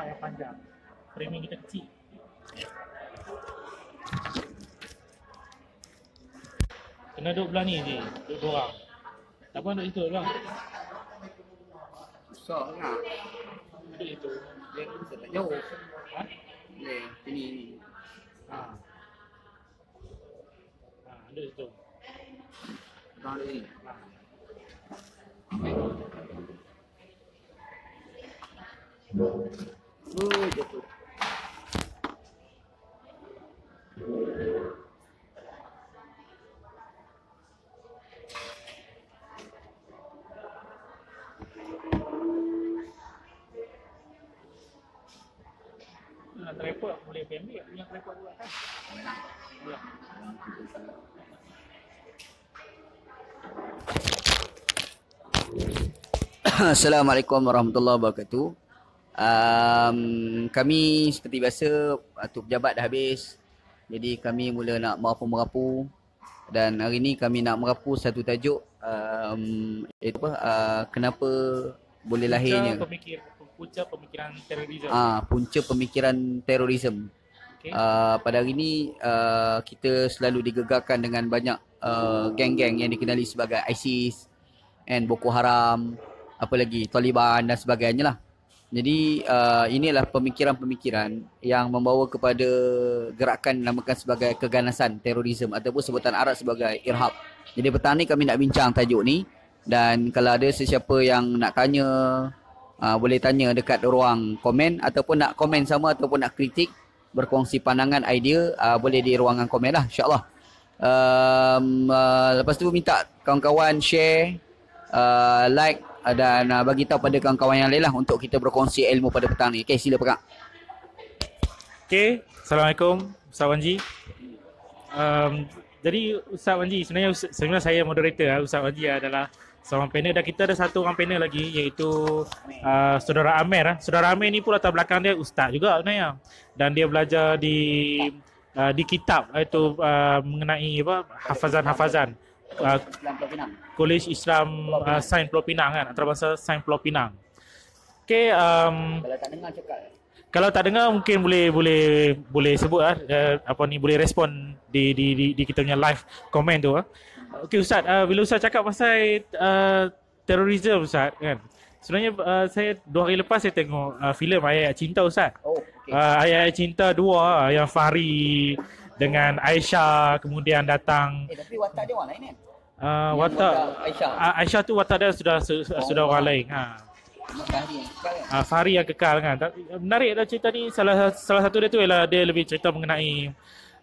tapak yang panjang. Framing kita kecil. Kena duduk belah ni je. Duduk dua orang. Tak apa duduk situ bang. Susah sangat. Duduk situ. Dia bisa tak jauh. Ha? Boleh. Sini ni. Ha. Ha, duduk situ. Orang ada sini. Ha. Oh, jatuh. Kan? Assalamualaikum warahmatullahi wabarakatuh. Um, kami seperti biasa Atuk pejabat dah habis. Jadi kami mula nak merapu-merapu dan hari ni kami nak merapu satu tajuk um, iaitu apa uh, kenapa boleh lahirnya Punca pemikir punca pemikiran terorisme. ah punca pemikiran terorisme. Okey. Uh, pada hari ini uh, kita selalu digegarkan dengan banyak uh, geng-geng yang dikenali sebagai ISIS and Boko Haram, apa lagi Taliban dan sebagainya lah. Jadi uh, inilah pemikiran-pemikiran yang membawa kepada gerakan namakan sebagai keganasan terorisme ataupun sebutan Arab sebagai irhab. Jadi petang ni kami nak bincang tajuk ni dan kalau ada sesiapa yang nak tanya uh, boleh tanya dekat ruang komen ataupun nak komen sama ataupun nak kritik berkongsi pandangan idea uh, boleh di ruangan komen lah insyaAllah um, uh, lepas tu minta kawan-kawan share uh, like dan uh, bagi tahu pada kawan-kawan yang lain lah untuk kita berkongsi ilmu pada petang ni okay sila pegang Okey, Assalamualaikum Ustaz Wanji. Um, jadi Ustaz Wanji, sebenarnya sebenarnya saya moderator ah. Ustaz Wanji adalah seorang panel dan kita ada satu orang panel lagi iaitu uh, Saudara Amer. ah. Saudara Amer ni pun latar belakang dia ustaz juga sebenarnya. Dan dia belajar di uh, di kitab iaitu uh, mengenai apa hafazan-hafazan. Uh, Kolej Islam uh, Sains Pulau Pinang kan, antarabangsa Sains Pulau Pinang. Okey, um, kalau tak dengar cakap kalau tak dengar mungkin boleh boleh boleh sebut ah uh, apa ni boleh respon di di di, di kita punya live komen tu ah. Okey ustaz, uh, bila ustaz cakap pasal uh, terorisme ustaz kan. Sebenarnya uh, saya dua hari lepas saya tengok uh, filem Ayat Cinta ustaz. oh okay. Uh, Ayat Cinta dua ah, yang Fahri dengan Aisyah kemudian datang eh tapi watak dia orang lain kan uh, watak Aisyah uh, Aisyah tu watak dia sudah su- sudah orang lain. Ha. Fahri yang cakap kan uh, Fahri yang kekal kan. Menarik lah cerita ni. Salah salah satu dia tu ialah dia lebih cerita mengenai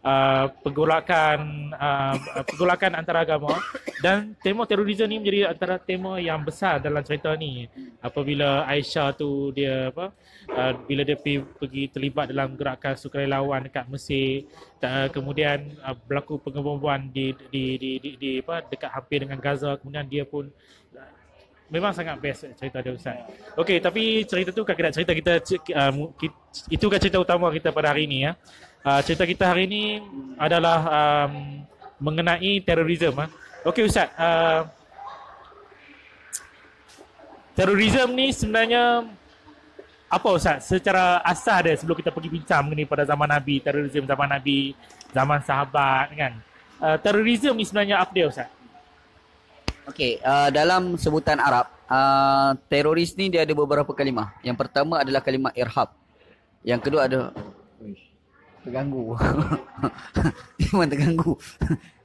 uh, pergolakan uh, pergolakan antara agama dan tema terorisme ni menjadi antara tema yang besar dalam cerita ni. Apabila Aisyah tu dia apa uh, bila dia pergi, pergi terlibat dalam gerakan sukarelawan dekat Mesir uh, kemudian uh, berlaku pengemboman di di, di di di apa dekat hampir dengan Gaza kemudian dia pun uh, Memang sangat best cerita dia Ustaz. Okey, tapi cerita tu kan kita cerita kita uh, itu kan cerita utama kita pada hari ini ya. Uh, cerita kita hari ini adalah um, mengenai terorisme. ah. Okey Ustaz, uh, terorisme ni sebenarnya apa Ustaz? Secara asal dia sebelum kita pergi bincang mengenai pada zaman Nabi, terorisme zaman Nabi, zaman sahabat kan. Uh, terorisme ni sebenarnya apa dia Ustaz? Okey, uh, dalam sebutan Arab, uh, teroris ni dia ada beberapa kalimah. Yang pertama adalah kalimah irhab. Yang kedua ada terganggu. Memang terganggu.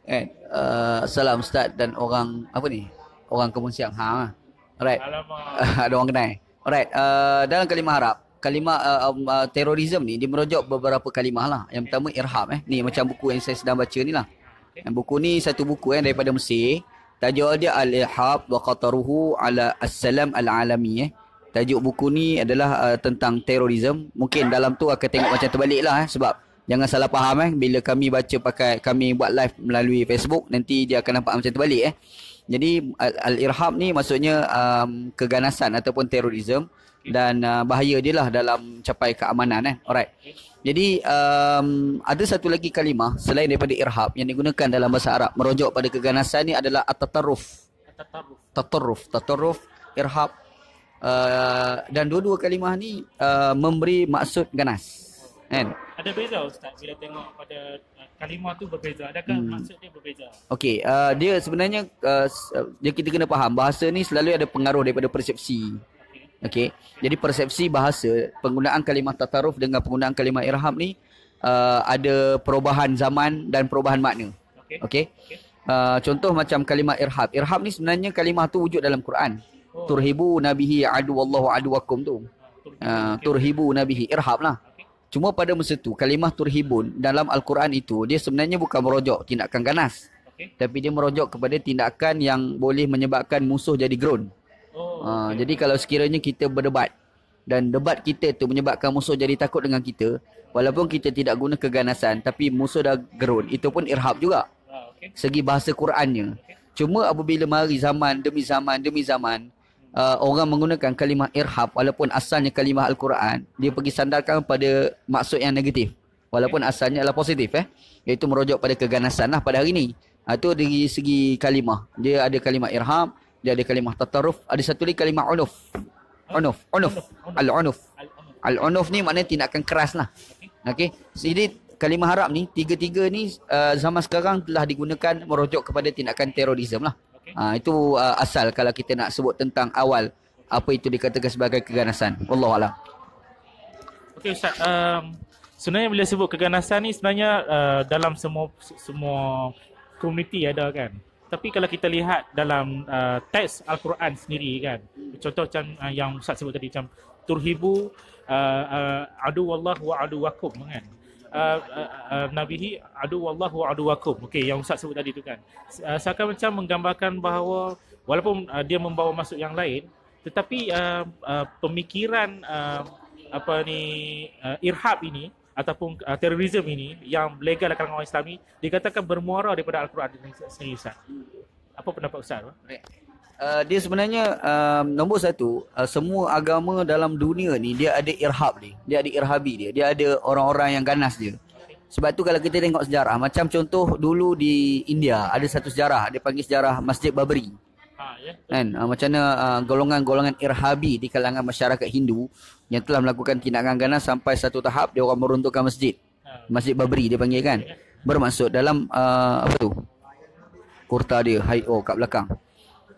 kan? Uh, salam Ustaz dan orang apa ni? Orang Kebun Siang. Ha. Alright. Alamak. ada orang kenal. Alright, uh, dalam kalimah Arab, kalimah uh, um, uh, terorisme ni dia merujuk beberapa kalimah lah. Yang pertama irhab eh. Ni macam buku yang saya sedang baca ni lah. Yang buku ni satu buku eh daripada Mesir. Tajuk dia Al-Ihab wa Qataruhu ala As-Salam Al-Alami eh. Tajuk buku ni adalah uh, tentang terorisme. Mungkin dalam tu akan tengok macam terbalik lah eh. Sebab jangan salah faham eh. Bila kami baca pakai, kami buat live melalui Facebook. Nanti dia akan nampak macam terbalik eh. Jadi Al- Al-Irhab ni maksudnya um, keganasan ataupun terorisme. Dan uh, bahaya dia lah dalam capai keamanan eh. Alright. Jadi um, ada satu lagi kalimah selain daripada irhab yang digunakan dalam bahasa Arab merujuk pada keganasan ni adalah at-tatarruf. Tatarruf. Tatarruf, tatarruf, irhab. uh, dan dua-dua kalimah ni uh, memberi maksud ganas. Kan? Ada beza Ustaz bila tengok pada uh, kalimah tu berbeza. Adakah Hmm. maksud dia berbeza? Okey, uh, dia sebenarnya uh, uh, dia kita kena faham bahasa ni selalu ada pengaruh daripada persepsi. Okey. Jadi persepsi bahasa, penggunaan kalimah tataruf dengan penggunaan kalimah irham ni uh, ada perubahan zaman dan perubahan makna. Okey. Okey. Uh, contoh macam kalimah irhab. Irhab ni sebenarnya kalimah tu wujud dalam Quran. Oh. Turhibu nabihi adu wallahu aduwakum tu. Uh, turhibu nabihi irhab lah. Cuma pada masa tu kalimah turhibun dalam al-Quran itu dia sebenarnya bukan merojok tindakan ganas. Okey. Tapi dia merojok kepada tindakan yang boleh menyebabkan musuh jadi groan. Oh. Ha, okey. jadi kalau sekiranya kita berdebat dan debat kita tu menyebabkan musuh jadi takut dengan kita, walaupun kita tidak guna keganasan tapi musuh dah gerun, itu pun irhab juga Ah, okey. segi bahasa Qurannya. Cuma apabila mari zaman demi zaman demi zaman uh, orang menggunakan kalimah irhab walaupun asalnya kalimah al-Quran, dia pergi sandarkan pada maksud yang negatif. Walaupun asalnya adalah positif eh, iaitu merujuk pada keganasan lah pada hari ni. Ha, itu dari segi kalimah. Dia ada kalimah irhab, dia ada kalimah tataruf, ada satu lagi kalimah unuf. Unuf, unuf, al-unuf. Al-unuf ni maknanya tindakan keras lah. Okey. Jadi kalimah Arab ni tiga-tiga ni uh, zaman sekarang telah digunakan merujuk kepada tindakan terorisme lah. Ha, itu uh, asal kalau kita nak sebut tentang awal apa itu dikatakan sebagai keganasan. Wallahu a'lam. Okey Ustaz, um, sebenarnya bila sebut keganasan ni sebenarnya uh, dalam semua semua komuniti ada kan. Tapi kalau kita lihat dalam uh, teks Al-Quran sendiri kan. Contoh macam uh, yang Ustaz sebut tadi macam turhibu uh, uh, adu wallah wa adu wakum kan. Uh, uh, uh, nabihi adu wallah wa adu wakum. Okey yang Ustaz sebut tadi tu kan. Uh, seakan macam menggambarkan bahawa walaupun uh, dia membawa maksud yang lain tetapi uh, uh, pemikiran uh, apa ni uh, irhab ini ataupun uh, terorisme ini yang legal dalam kalangan orang Islam ni dikatakan bermuara daripada Al-Quran sendiri Ustaz. Apa pendapat Ustaz? Uh, dia sebenarnya um, nombor satu uh, semua agama dalam dunia ni dia ada irhab dia. Dia ada irhabi dia. Dia ada orang-orang yang ganas dia. Sebab tu kalau kita tengok sejarah macam contoh dulu di India ada satu sejarah dia panggil sejarah Masjid Babri Ha ya. kan? Uh, macam mana uh, golongan-golongan irhabi di kalangan masyarakat Hindu yang telah melakukan tindakan ganas sampai satu tahap dia orang meruntuhkan masjid. Ha. Masjid Babri dia panggil kan? Bermaksud dalam uh, apa tu? Kurta dia hai oh kat belakang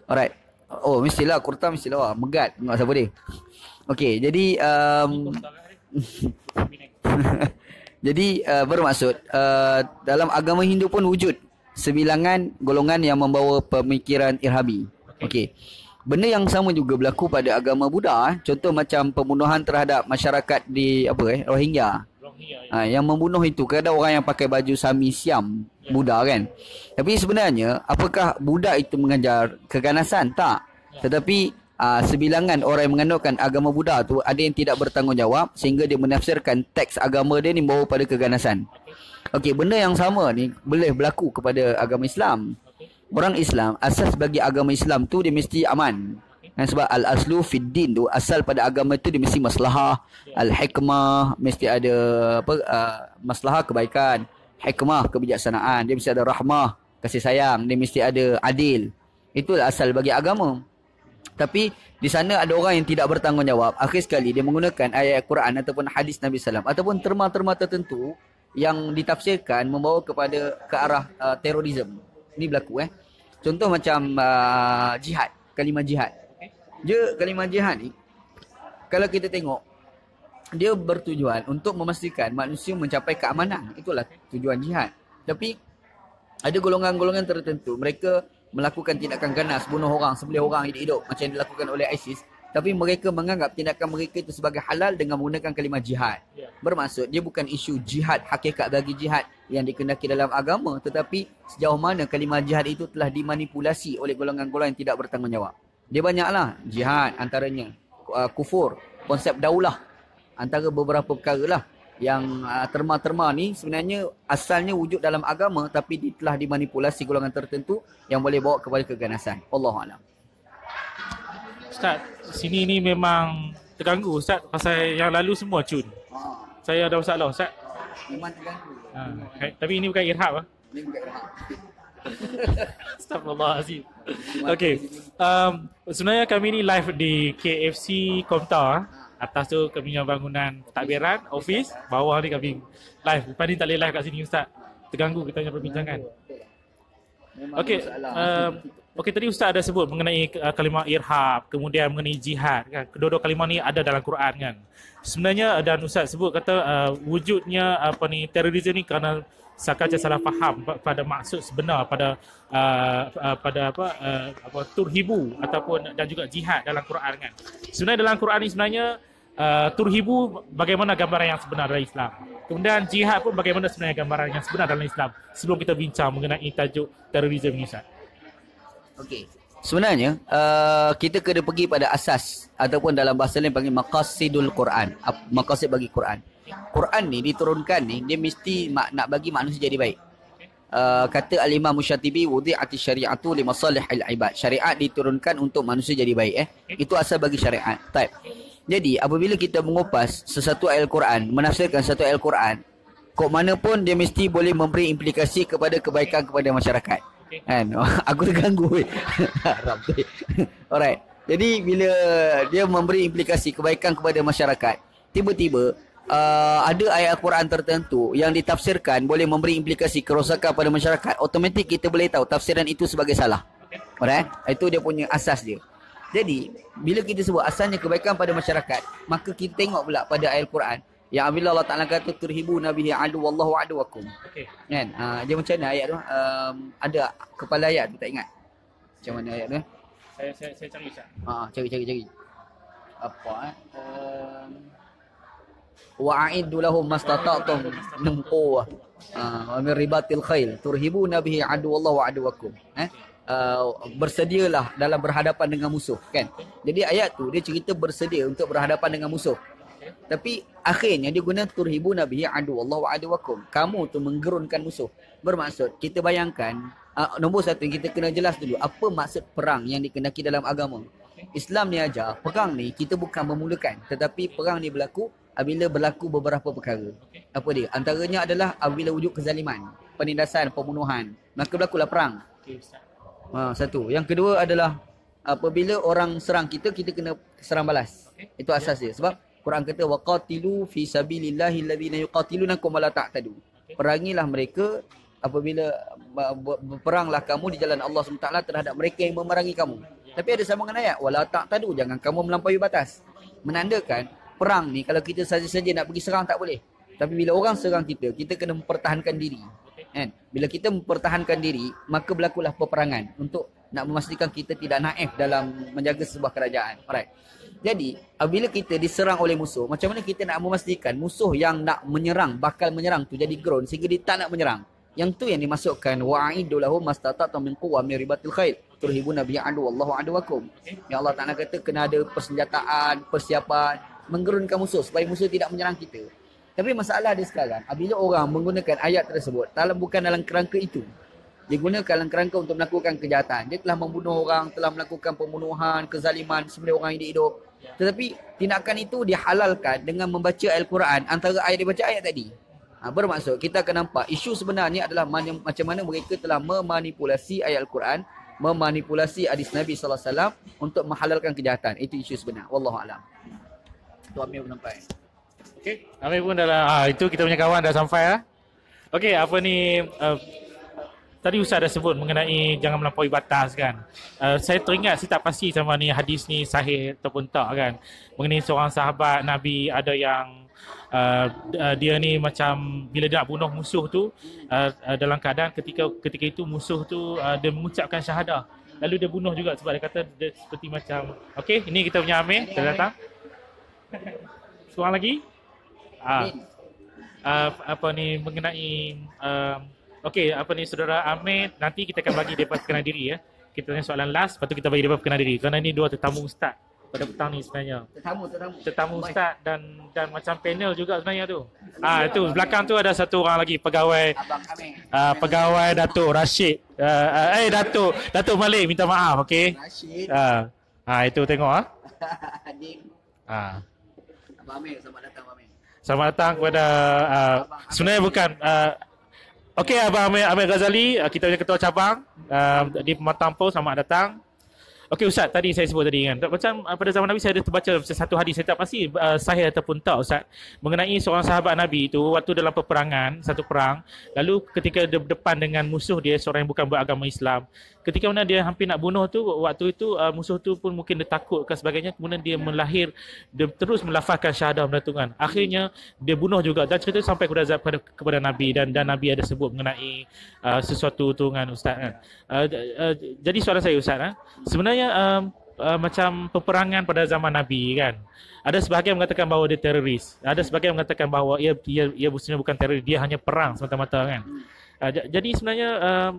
alright oh mestilah kurta mestilah wah megat tengok siapa dia okey jadi um, jadi uh, bermaksud uh, dalam agama Hindu pun wujud sebilangan golongan yang membawa pemikiran irhabi. Okey. Benda yang sama juga berlaku pada agama Buddha. Eh. Contoh macam pembunuhan terhadap masyarakat di apa eh Rohingya. Rohingya. ya. Ha, yang membunuh itu kadang orang yang pakai baju sami siam Buddha kan. Tapi sebenarnya apakah Buddha itu mengajar keganasan? Tak. Tetapi uh, sebilangan orang yang menganutkan agama Buddha tu ada yang tidak bertanggungjawab sehingga dia menafsirkan teks agama dia ni membawa pada keganasan. Okey, benda yang sama ni boleh berlaku kepada agama Islam. Orang Islam asas bagi agama Islam tu dia mesti aman. Dan sebab al-aslu fid din tu asal pada agama tu dia mesti maslahah, al-hikmah mesti ada apa uh, maslahah kebaikan, hikmah kebijaksanaan, dia mesti ada rahmah, kasih sayang, dia mesti ada adil. Itulah asal bagi agama. Tapi di sana ada orang yang tidak bertanggungjawab. Akhir sekali dia menggunakan ayat Quran ataupun hadis Nabi SAW ataupun terma-terma tertentu yang ditafsirkan membawa kepada ke arah uh, terorisme. Ini berlaku eh. Contoh macam uh, jihad, kalimah jihad. Dia kalimah jihad ni kalau kita tengok dia bertujuan untuk memastikan manusia mencapai keamanan. Itulah tujuan jihad. Tapi ada golongan-golongan tertentu mereka melakukan tindakan ganas, bunuh orang, sembelih orang hidup-hidup macam yang dilakukan oleh ISIS. Tapi mereka menganggap tindakan mereka itu sebagai halal dengan menggunakan kalimah jihad. Ya. Bermaksud dia bukan isu jihad hakikat bagi jihad yang dikendaki dalam agama tetapi sejauh mana kalimah jihad itu telah dimanipulasi oleh golongan-golongan yang tidak bertanggungjawab. Dia banyaklah jihad antaranya uh, kufur, konsep daulah antara beberapa perkara lah yang uh, terma-terma ni sebenarnya asalnya wujud dalam agama tapi telah dimanipulasi golongan tertentu yang boleh bawa kepada keganasan. Allahuakbar. Ustaz, sini ni memang terganggu Ustaz pasal yang lalu semua cun. Saya ada masalah Ustaz. Memang terganggu. Ha, tapi ini bukan irhab ah. Ni bukan Astagfirullahalazim. Okey. Um, sebenarnya kami ni live di KFC Komtar. Atas tu kami punya bangunan takbiran, office. Bawah ni kami live. Lepas ni tak boleh live kat sini Ustaz. Terganggu kita punya perbincangan. Okey. Um, Okey tadi Ustaz ada sebut mengenai uh, kalimah irhab, kemudian mengenai jihad kan. Kedua-dua kalimah ni ada dalam Quran kan. Sebenarnya dan Ustaz sebut kata uh, wujudnya apa ni terorisme ni kerana sakaja salah faham pa- pada maksud sebenar pada uh, uh, pada apa uh, apa turhibu ataupun dan juga jihad dalam Quran kan. Sebenarnya dalam Quran ni sebenarnya uh, turhibu bagaimana gambaran yang sebenar dalam Islam. Kemudian jihad pun bagaimana sebenarnya gambaran yang sebenar dalam Islam. Sebelum kita bincang mengenai tajuk terorisme ni Ustaz. Okey. Sebenarnya uh, kita kena pergi pada asas ataupun dalam bahasa lain panggil maqasidul Quran. Maqasid bagi Quran. Quran ni diturunkan ni dia mesti mak, nak bagi manusia jadi baik. Uh, kata al-Imam Musyatibi wudi'ati syari'atu li masalihil ibad. Syariat diturunkan untuk manusia jadi baik eh. Itu asal bagi syariat. Jadi apabila kita mengupas sesuatu ayat Al-Quran, menafsirkan satu ayat Al-Quran, kok mana pun dia mesti boleh memberi implikasi kepada kebaikan kepada masyarakat. Kan? Aku terganggu weh. Tu. Alright. Jadi bila dia memberi implikasi kebaikan kepada masyarakat, tiba-tiba uh, ada ayat Al-Quran tertentu yang ditafsirkan boleh memberi implikasi kerosakan pada masyarakat, automatik kita boleh tahu tafsiran itu sebagai salah. Alright? Itu dia punya asas dia. Jadi, bila kita sebut asalnya kebaikan pada masyarakat, maka kita tengok pula pada ayat Al-Quran yang bila Allah Taala kata turhibu nabihi adu wallahu aduwakum. Okey. Kan? Ha, dia macam mana ayat tu? Um, ada kepala ayat tu tak ingat. Macam mana ayat tu? eh? Saya saya saya cari Ustaz. Ha, cari cari cari. Apa eh? Um, Wa'iddu lahum mastata'tum min quwwah. Ha, wa min ribatil khail turhibuna bihi aduwallahu wa aduwakum. Eh? Uh, bersedialah dalam berhadapan dengan musuh kan. Jadi ayat tu dia cerita bersedia untuk berhadapan dengan musuh. Tapi akhirnya dia guna turhibu nabi adu Allah wa aduwakum. Kamu tu menggerunkan musuh. Bermaksud kita bayangkan uh, nombor satu kita kena jelas dulu apa maksud perang yang dikenaki dalam agama. Islam ni ajar perang ni kita bukan memulakan tetapi perang ni berlaku apabila berlaku beberapa perkara. Apa dia? Antaranya adalah apabila wujud kezaliman, penindasan, pembunuhan. Maka berlakulah perang. Ustaz. Ha, satu. Yang kedua adalah apabila orang serang kita, kita kena serang balas. Itu asas dia. Sebab Quran kata waqatilu fi sabilillahi alladhina yuqatilunakum wa la ta'tadu. Perangilah mereka apabila ber- berperanglah kamu di jalan Allah SWT terhadap mereka yang memerangi kamu. Tapi ada sambungan ayat wala ta'tadu jangan kamu melampaui batas. Menandakan perang ni kalau kita saja-saja nak pergi serang tak boleh. Tapi bila orang serang kita, kita kena mempertahankan diri. Kan? Bila kita mempertahankan diri, maka berlakulah peperangan untuk nak memastikan kita tidak naif dalam menjaga sebuah kerajaan. Alright. Jadi, apabila kita diserang oleh musuh, macam mana kita nak memastikan musuh yang nak menyerang, bakal menyerang tu jadi ground sehingga dia tak nak menyerang. Yang tu yang dimasukkan wa'idu lahum mastata'tum min quwwa min ribatil khail turhibuna bi adu wallahu aduwakum. Ya Allah Taala kata kena ada persenjataan, persiapan menggerunkan musuh supaya musuh tidak menyerang kita. Tapi masalah dia sekarang, apabila orang menggunakan ayat tersebut dalam bukan dalam kerangka itu. Dia gunakan dalam kerangka untuk melakukan kejahatan. Dia telah membunuh orang, telah melakukan pembunuhan, kezaliman sembelih orang hidup-hidup. Tetapi tindakan itu dihalalkan dengan membaca Al-Quran antara ayat dia baca ayat tadi. Ha, bermaksud kita akan nampak isu sebenarnya adalah mana, macam mana mereka telah memanipulasi ayat Al-Quran, memanipulasi hadis Nabi sallallahu alaihi wasallam untuk menghalalkan kejahatan. Itu isu sebenar. Wallahu alam. Tu Amir nampak. Okey, Amir pun dah ah itu kita punya kawan dah sampai ah. Okey, apa ni uh, tadi Ustaz dah sebut mengenai jangan melampaui batas kan. Uh, saya teringat saya tak pasti sama ni hadis ni sahih ataupun tak kan. Mengenai seorang sahabat Nabi ada yang uh, uh, dia ni macam bila dia nak bunuh musuh tu uh, uh, dalam keadaan ketika ketika itu musuh tu uh, dia mengucapkan syahadah. Lalu dia bunuh juga sebab dia kata dia seperti macam okey, ini kita punya Amir, dia datang. Seorang lagi? Ah, uh, apa ni mengenai um, okey apa ni saudara Ahmed nanti kita akan bagi depa perkenalan diri ya. Kita tanya soalan last lepas tu kita bagi depa perkenalan diri kerana ni dua tetamu ustaz pada petang ni sebenarnya. Tetamu, tetamu. Tetamu ustaz dan dan macam panel juga sebenarnya tu. Ah itu belakang tu ada satu orang lagi pegawai Abang Amir. uh, pegawai Datuk Rashid. Uh, uh, eh Datuk Datuk Malik minta maaf okey. Rashid. Ah ah itu tengok ah. Adik. Ah Abang Amir, selamat datang Abang Amir. Selamat datang kepada uh, sebenarnya bukan uh, Okey Abang Amir, Amir Ghazali, uh, kita punya ketua cabang uh, di Pematang Post, selamat datang. Okey Ustaz, tadi saya sebut tadi kan. Macam uh, pada zaman Nabi saya ada terbaca satu hadis, saya tak pasti uh, sahih ataupun tak Ustaz. Mengenai seorang sahabat Nabi itu, waktu dalam peperangan, satu perang, lalu ketika dia berdepan dengan musuh dia, seorang yang bukan beragama Islam, ketika mana dia hampir nak bunuh tu waktu itu uh, musuh tu pun mungkin dia takut dan sebagainya. Kemudian dia melahir dia terus melafazkan syahadah menentukan akhirnya dia bunuh juga. Dan cerita sampai kepada kepada, kepada Nabi. Dan dan Nabi ada sebut mengenai uh, sesuatu tu dengan ustaz kan. Uh, uh, jadi soalan saya ustaz uh, sebenarnya uh, uh, macam peperangan pada zaman Nabi kan. Ada sebahagian mengatakan bahawa dia teroris. Ada sebahagian mengatakan bahawa ia ia ia sebenarnya bukan teroris. Dia hanya perang semata-mata kan. Uh, jadi sebenarnya uh,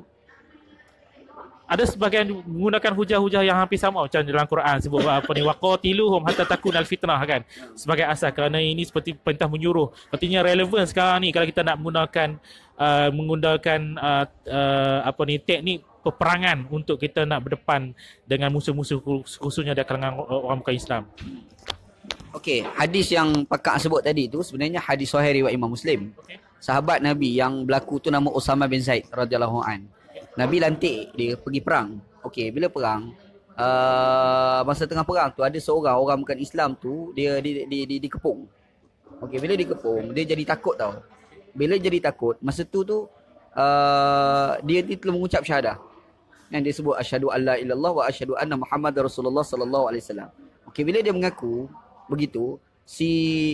ada sebagian menggunakan hujah-hujah yang hampir sama macam dalam Quran sebut apa ni waqatiluhum hatta takunal fitnah kan sebagai asas kerana ini seperti perintah menyuruh artinya relevan sekarang ni kalau kita nak menggunakan uh, menggunakan uh, uh, apa ni teknik peperangan untuk kita nak berdepan dengan musuh-musuh khususnya dari kalangan orang bukan Islam. Okey, hadis yang pakak sebut tadi tu sebenarnya hadis sahih riwayat Imam Muslim. Okay. Sahabat Nabi yang berlaku tu nama Usama bin Zaid radhiyallahu an. Nabi lantik dia pergi perang. Okey, bila perang, uh, masa tengah perang tu ada seorang orang bukan Islam tu, dia di di di dikepung. Okey, bila dikepung, dia jadi takut tau. Bila jadi takut, masa tu tu uh, dia dia telah mengucap syahadah. Yang dia sebut asyhadu alla illallah wa asyhadu anna muhammadar rasulullah sallallahu alaihi wasallam. Okey, bila dia mengaku begitu, si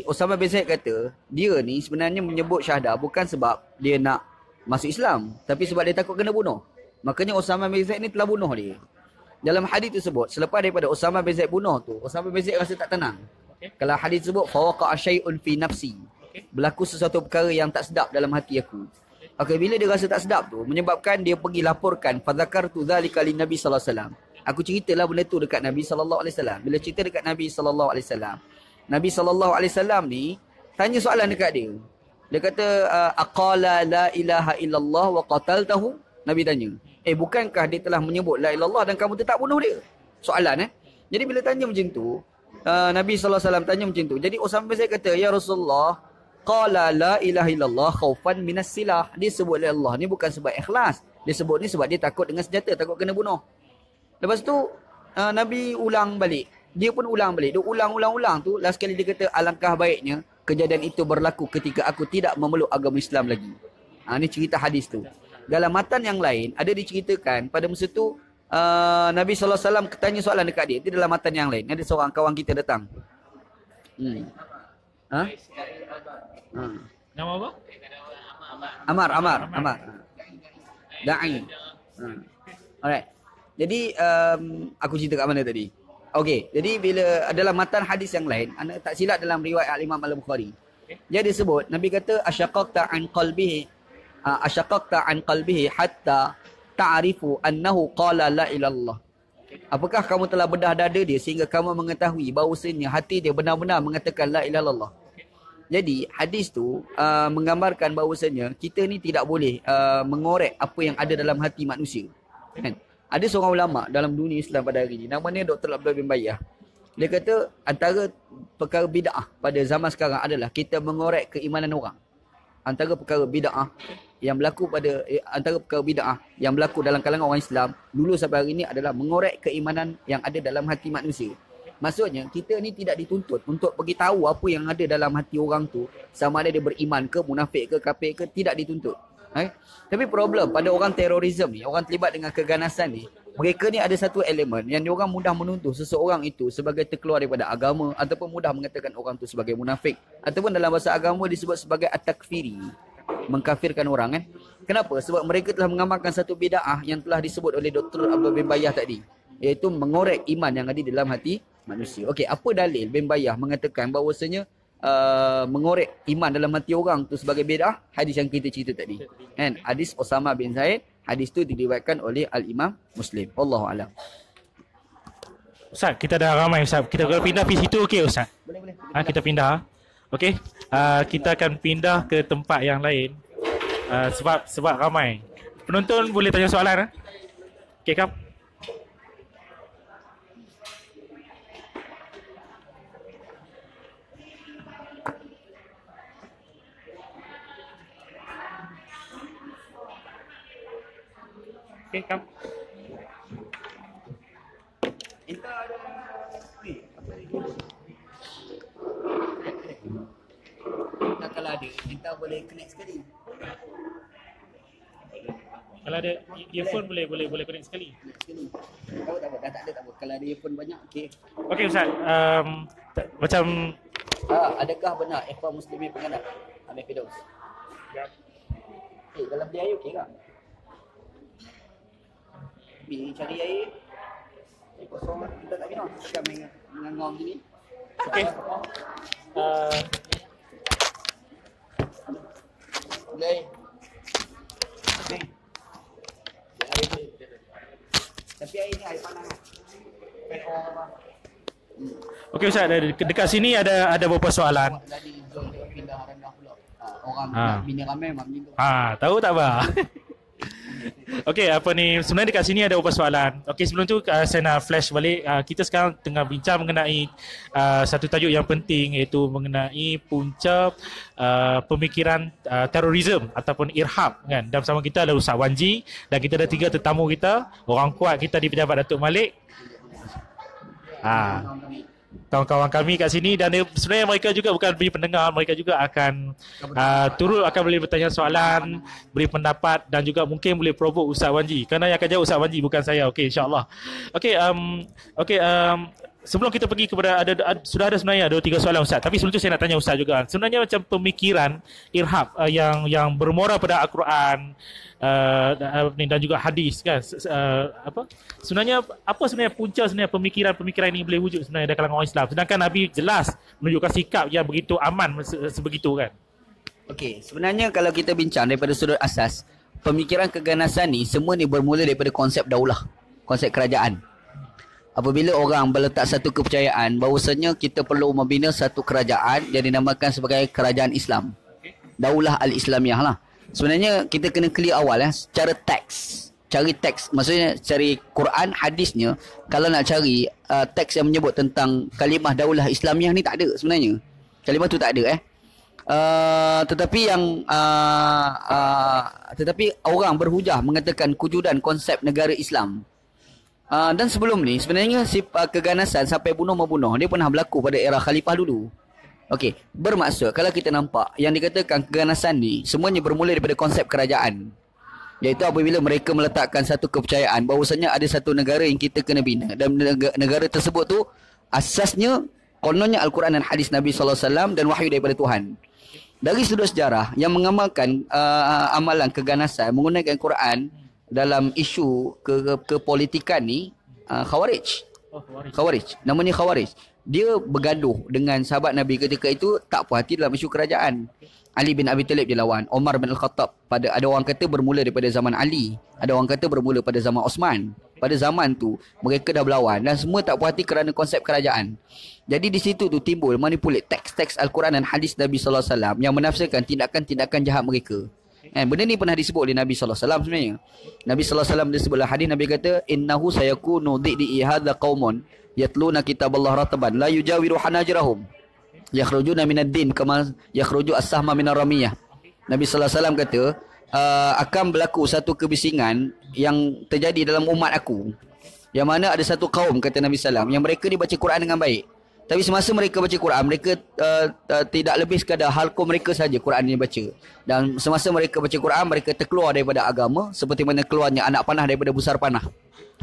Osama bin Zaid kata, dia ni sebenarnya menyebut syahadah bukan sebab dia nak masuk Islam, tapi sebab dia takut kena bunuh. Makanya Osama bin Zaid ni telah bunuh dia. Dalam hadis tersebut, selepas daripada Osama bin Zaid bunuh tu, Osama bin Zaid rasa tak tenang. Okay. Kalau hadis tersebut, fawaqa syai'un fi nafsi. Okay. Berlaku sesuatu perkara yang tak sedap dalam hati aku. Okey, bila dia rasa tak sedap tu, menyebabkan dia pergi laporkan fadzakar tu dzalika lin Nabi sallallahu alaihi wasallam. Aku ceritalah benda tu dekat Nabi sallallahu alaihi wasallam. Bila cerita dekat Nabi sallallahu alaihi wasallam, Nabi sallallahu alaihi wasallam ni tanya soalan dekat dia. Dia kata aqala la ilaha illallah wa qataltahu? Nabi tanya. Eh bukankah dia telah menyebut la ilallah dan kamu tetap bunuh dia? Soalan eh. Jadi bila tanya macam tu, uh, Nabi wasallam tanya macam tu. Jadi Usama bin Zaid kata, "Ya Rasulullah, qala la ilaha illallah khaufan minas silah." Dia sebut la Allah ni bukan sebab ikhlas. Dia sebut ni sebab dia takut dengan senjata, takut kena bunuh. Lepas tu uh, Nabi ulang balik. Dia pun ulang balik. Dia ulang-ulang-ulang tu, last kali dia kata alangkah baiknya kejadian itu berlaku ketika aku tidak memeluk agama Islam lagi. Ha, ni cerita hadis tu dalam matan yang lain ada diceritakan pada masa tu uh, Nabi sallallahu alaihi wasallam tanya soalan dekat dia. Itu dalam matan yang lain. Ada seorang kawan kita datang. Hmm. Ha? Ha. Nama apa? Amar, Amar, Amar. Da'i. Ha. Alright. Jadi um, aku cerita kat mana tadi? Okey, jadi bila adalah matan hadis yang lain, anda tak silap dalam riwayat Al-Imam Al-Bukhari. Dia disebut Nabi kata asyaqaqta an qalbihi asyaqaqta an qalbihi hatta ta'rifu annahu qala la ilallah. Apakah kamu telah bedah dada dia sehingga kamu mengetahui bahawasanya hati dia benar-benar mengatakan la ilallah. Jadi hadis tu uh, menggambarkan bahawasanya kita ni tidak boleh uh, mengorek apa yang ada dalam hati manusia. Kan? Ada seorang ulama dalam dunia Islam pada hari ini namanya Dr. Abdul bin Bayyah. Dia kata antara perkara bid'ah pada zaman sekarang adalah kita mengorek keimanan orang. Antara perkara bid'ah yang berlaku pada eh, antara perkara bid'ah yang berlaku dalam kalangan orang Islam dulu sampai hari ini adalah mengorek keimanan yang ada dalam hati manusia. Maksudnya kita ni tidak dituntut untuk bagi tahu apa yang ada dalam hati orang tu sama ada dia beriman ke munafik ke kafir ke tidak dituntut. Eh? Tapi problem pada orang terorisme ni, orang terlibat dengan keganasan ni, mereka ni ada satu elemen yang orang mudah menuntut seseorang itu sebagai terkeluar daripada agama ataupun mudah mengatakan orang tu sebagai munafik ataupun dalam bahasa agama disebut sebagai at-takfiri mengkafirkan orang kan. Kenapa? Sebab mereka telah mengamalkan satu bid'ah yang telah disebut oleh Dr. Abdul bin Bayah tadi. Iaitu mengorek iman yang ada di dalam hati manusia. Okey, apa dalil bin Bayah mengatakan bahawasanya uh, mengorek iman dalam hati orang tu sebagai bid'ah? Hadis yang kita cerita tadi. Kan? Hadis Osama bin Zaid. Hadis tu diriwayatkan oleh Al-Imam Muslim. Allahu a'lam. Ustaz, kita dah ramai Ustaz. Kita kalau pindah pergi situ okey Ustaz? Boleh, boleh. Ha, kita pindah. Okey, uh, kita akan pindah ke tempat yang lain uh, sebab sebab ramai. Penonton boleh tanya soalan. Eh? Okey, kam. Okay, come. Entah ada ni apa? Nah, kalau ada, entah boleh connect sekali. Kalau ada earphone boleh boleh boleh connect sekali. Connect sekali. Tahu tak apa, dah tak ada tak apa. Kalau ada earphone banyak, okey. Okey Ustaz, um, t- macam Ah, adakah benar ikhwan muslimin penganut? Amir Firdaus. Eh, dalam dia air okey tak? Bi cari air. Eh, kosong lah. Kita tak minum. Siap mengangong gini. okey. Uh, Air boleh. Tapi air ni air panas kan? Pen orang apa? Okey Ustaz, de- dekat sini ada ada beberapa soalan. Tadi zon pindah rendah pula. Ha, orang Ha. bini ramai. Ha, tahu tak ba? Okey, apa ni? Sebenarnya dekat sini ada beberapa soalan. Okey, sebelum tu uh, saya nak flash balik. Uh, kita sekarang tengah bincang mengenai uh, satu tajuk yang penting iaitu mengenai punca uh, pemikiran uh, terorisme ataupun irhab kan. Dan bersama kita ada Ustaz Wanji dan kita ada tiga tetamu kita, orang kuat kita di Pejabat Datuk Malik. Ah, kawan-kawan kami kat sini dan sebenarnya mereka juga bukan beri pendengar, mereka juga akan uh, turut akan boleh bertanya soalan, beri pendapat dan juga mungkin boleh provoke Ustaz Wanji. Kerana yang akan jawab Ustaz Wanji bukan saya. Okey, insya-Allah. Okey, um okey um sebelum kita pergi kepada ada, ada sudah ada sebenarnya ada tiga soalan Ustaz. Tapi sebelum tu saya nak tanya Ustaz juga. Sebenarnya macam pemikiran irhab uh, yang yang bermuara pada Al-Quran uh, dan, dan juga hadis kan uh, apa sebenarnya apa sebenarnya punca sebenarnya pemikiran-pemikiran ini boleh wujud sebenarnya dalam kalangan orang Islam sedangkan Nabi jelas menunjukkan sikap yang begitu aman se- sebegitu kan Okey, sebenarnya kalau kita bincang daripada sudut asas, pemikiran keganasan ni semua ni bermula daripada konsep daulah, konsep kerajaan. Apabila orang meletak satu kepercayaan bahawasanya kita perlu membina satu kerajaan yang dinamakan sebagai kerajaan Islam. Daulah al-Islamiyah lah. Sebenarnya kita kena clear awal ya, secara teks. Cari teks, maksudnya cari Quran, hadisnya. Kalau nak cari uh, teks yang menyebut tentang kalimah daulah Islamiyah ni tak ada sebenarnya. Kalimah tu tak ada eh. Uh, tetapi yang uh, uh, tetapi orang berhujah mengatakan kewujudan konsep negara Islam. Uh, dan sebelum ni sebenarnya si uh, keganasan sampai bunuh membunuh dia pernah berlaku pada era khalifah dulu. Okey, bermaksud kalau kita nampak yang dikatakan keganasan ni semuanya bermula daripada konsep kerajaan. Iaitu apabila mereka meletakkan satu kepercayaan bahawasanya ada satu negara yang kita kena bina dan negara, negara tersebut tu asasnya kononnya Al-Quran dan hadis Nabi sallallahu alaihi wasallam dan wahyu daripada Tuhan. Dari sudut sejarah yang mengamalkan uh, amalan keganasan menggunakan Quran dalam isu ke, ke, kepolitikan ni uh, Khawarij. oh waris Khawarij. Namanya Khawarij. Dia bergaduh dengan sahabat Nabi ketika itu tak puas hati dalam isu kerajaan. Ali bin Abi Talib dia lawan. Omar bin Al-Khattab. Pada ada orang kata bermula daripada zaman Ali. Ada orang kata bermula pada zaman Osman. Pada zaman tu mereka dah berlawan dan semua tak puas hati kerana konsep kerajaan. Jadi di situ tu timbul manipulate teks-teks Al-Quran dan hadis Nabi sallallahu alaihi wasallam yang menafsirkan tindakan-tindakan jahat mereka. Kan benda ni pernah disebut oleh Nabi sallallahu alaihi wasallam sebenarnya. Nabi sallallahu alaihi wasallam sebutlah hadis Nabi kata innahu sayakunu dhidi hadza qaumun yatluna kitaballah rataban la yujawiru hanajrahum yakhrujuna minad din kama yakhruju as-sahma minar ramiyah. Nabi sallallahu alaihi wasallam kata uh, akan berlaku satu kebisingan yang terjadi dalam umat aku. Yang mana ada satu kaum kata Nabi sallam yang mereka ni baca Quran dengan baik. Tapi semasa mereka baca Quran, mereka uh, uh, tidak lebih sekadar halqa mereka saja Quran ini baca. Dan semasa mereka baca Quran, mereka terkeluar daripada agama seperti mana keluarnya anak panah daripada busar panah.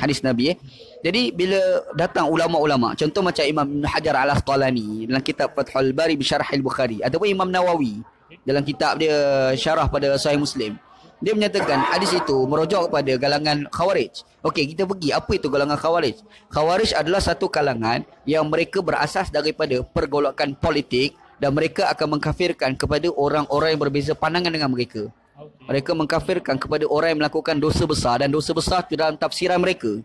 Hadis Nabi eh. Jadi bila datang ulama-ulama, contoh macam Imam Hajar Al-Asqalani dalam kitab Fathul Bari bi Syarah Al-Bukhari ataupun Imam Nawawi dalam kitab dia syarah pada Sahih Muslim. Dia menyatakan hadis itu merujuk kepada galangan Khawarij. Okey, kita pergi. Apa itu galangan Khawarij? Khawarij adalah satu kalangan yang mereka berasas daripada pergolakan politik dan mereka akan mengkafirkan kepada orang-orang yang berbeza pandangan dengan mereka. Mereka mengkafirkan kepada orang yang melakukan dosa besar dan dosa besar itu dalam tafsiran mereka.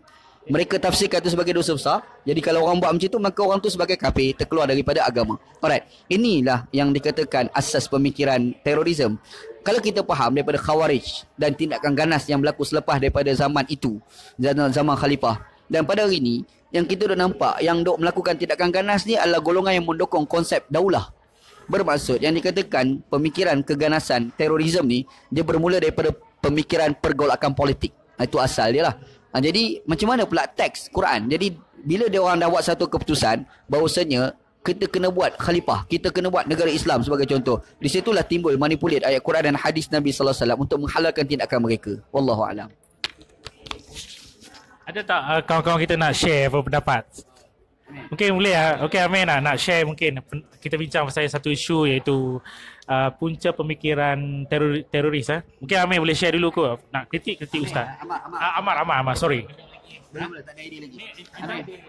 Mereka tafsirkan itu sebagai dosa besar. Jadi kalau orang buat macam itu maka orang tu sebagai kafir, terkeluar daripada agama. Alright. Inilah yang dikatakan asas pemikiran terorisme. Kalau kita faham daripada khawarij dan tindakan ganas yang berlaku selepas daripada zaman itu, zaman, zaman khalifah. Dan pada hari ini, yang kita dah nampak yang dok melakukan tindakan ganas ni adalah golongan yang mendukung konsep daulah. Bermaksud yang dikatakan pemikiran keganasan terorisme ni dia bermula daripada pemikiran pergolakan politik. Ha, itu asal dia lah. Ha, jadi macam mana pula teks Quran? Jadi bila dia orang dah buat satu keputusan bahawasanya kita kena buat khalifah, kita kena buat negara Islam sebagai contoh. Di situlah timbul manipulat ayat Quran dan hadis Nabi sallallahu alaihi wasallam untuk menghalalkan tindakan mereka. Wallahu a'lam. Ada tak uh, kawan-kawan kita nak share apa pendapat? Mungkin boleh ah. Okey Amin lah nak share mungkin kita bincang pasal satu isu iaitu uh, punca pemikiran teror, teroris ah. Mungkin Amin boleh share dulu ke? Nak kritik kritik ustaz. Amar, Amar. Ah, Amar Amar Amar sorry. Belum tak ada idea lagi.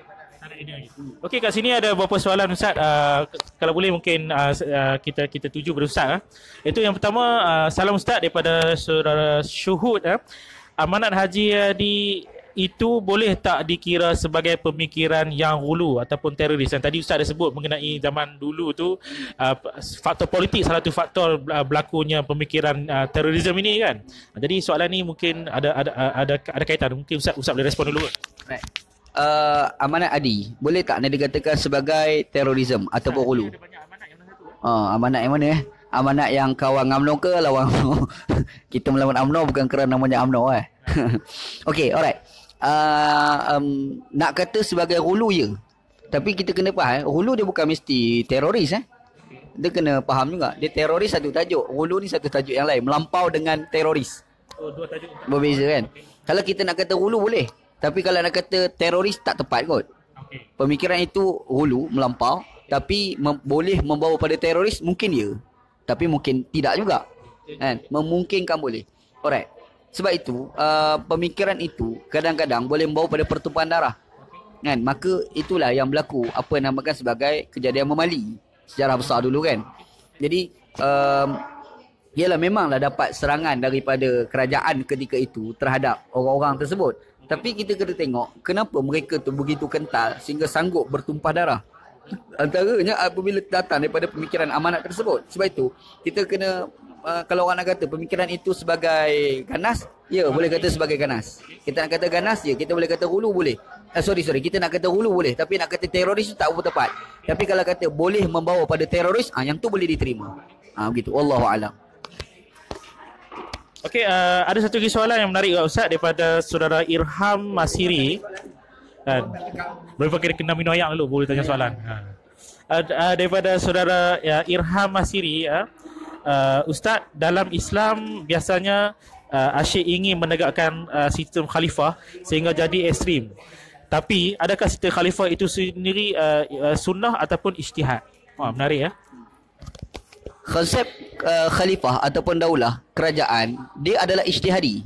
Okey kat sini ada beberapa soalan Ustaz uh, kalau boleh mungkin uh, kita kita tuju pada Ustaz uh. Itu yang pertama uh, salam Ustaz daripada saudara Syuhud uh. Amanat haji uh, di itu boleh tak dikira sebagai pemikiran yang hulu ataupun teroris yang tadi Ustaz dah sebut mengenai zaman dulu tu uh, faktor politik salah satu faktor uh, berlakunya pemikiran uh, terorisme ini kan jadi soalan ni mungkin ada ada ada ada kaitan mungkin Ustaz Ustaz boleh respon dulu Right. Uh, amanat adi boleh tak anda dikatakan sebagai terorisme ataupun hulu? Ah, amanat yang mana eh? Amanat yang kawan UMNO ke lawan UMNO? Kita melawan UMNO bukan kerana namanya UMNO eh. okay, alright. Uh, um, nak kata sebagai hulu ya. Tapi kita kena faham, eh, hulu dia bukan mesti teroris eh. Dia kena faham juga. Dia teroris satu tajuk. Hulu ni satu tajuk yang lain. Melampau dengan teroris. Oh, dua tajuk. Berbeza kan? Kalau kita nak kata hulu boleh. Tapi kalau nak kata teroris tak tepat kot. Okey. Pemikiran itu hulu, melampau. Tapi mem- boleh membawa pada teroris mungkin ya. Tapi mungkin tidak juga. Kan? Memungkinkan boleh. Alright. Sebab itu, uh, pemikiran itu kadang-kadang boleh membawa pada pertumpahan darah. Kan? Maka itulah yang berlaku apa yang namakan sebagai kejadian memali. Sejarah besar dulu kan. Jadi, um, Yalah memanglah dapat serangan daripada kerajaan ketika itu terhadap orang-orang tersebut. Tapi kita kena tengok kenapa mereka tu begitu kental sehingga sanggup bertumpah darah. Antaranya apabila datang daripada pemikiran amanat tersebut. Sebab itu kita kena uh, kalau orang nak kata pemikiran itu sebagai ganas, ya boleh kata sebagai ganas. Kita nak kata ganas ya, kita boleh kata hulu boleh. Uh, sorry sorry, kita nak kata hulu boleh tapi nak kata teroris tak apa tepat. Tapi kalau kata boleh membawa pada teroris, ah yang tu boleh diterima. Ah begitu. Wallahu a'lam. Okey, uh, ada satu lagi soalan yang menarik Ustaz daripada saudara Irham Masiri. Kan? Boleh pakai kena minum ayak dulu boleh tanya soalan. Ha. Uh, uh, daripada saudara ya, Irham Masiri ya. Uh, Ustaz, dalam Islam biasanya uh, asyik ingin menegakkan uh, sistem khalifah sehingga jadi ekstrim. Tapi adakah sistem khalifah itu sendiri uh, uh, sunnah ataupun ijtihad? Wah, menarik ya. Konsep uh, khalifah ataupun daulah kerajaan dia adalah ijtihadi.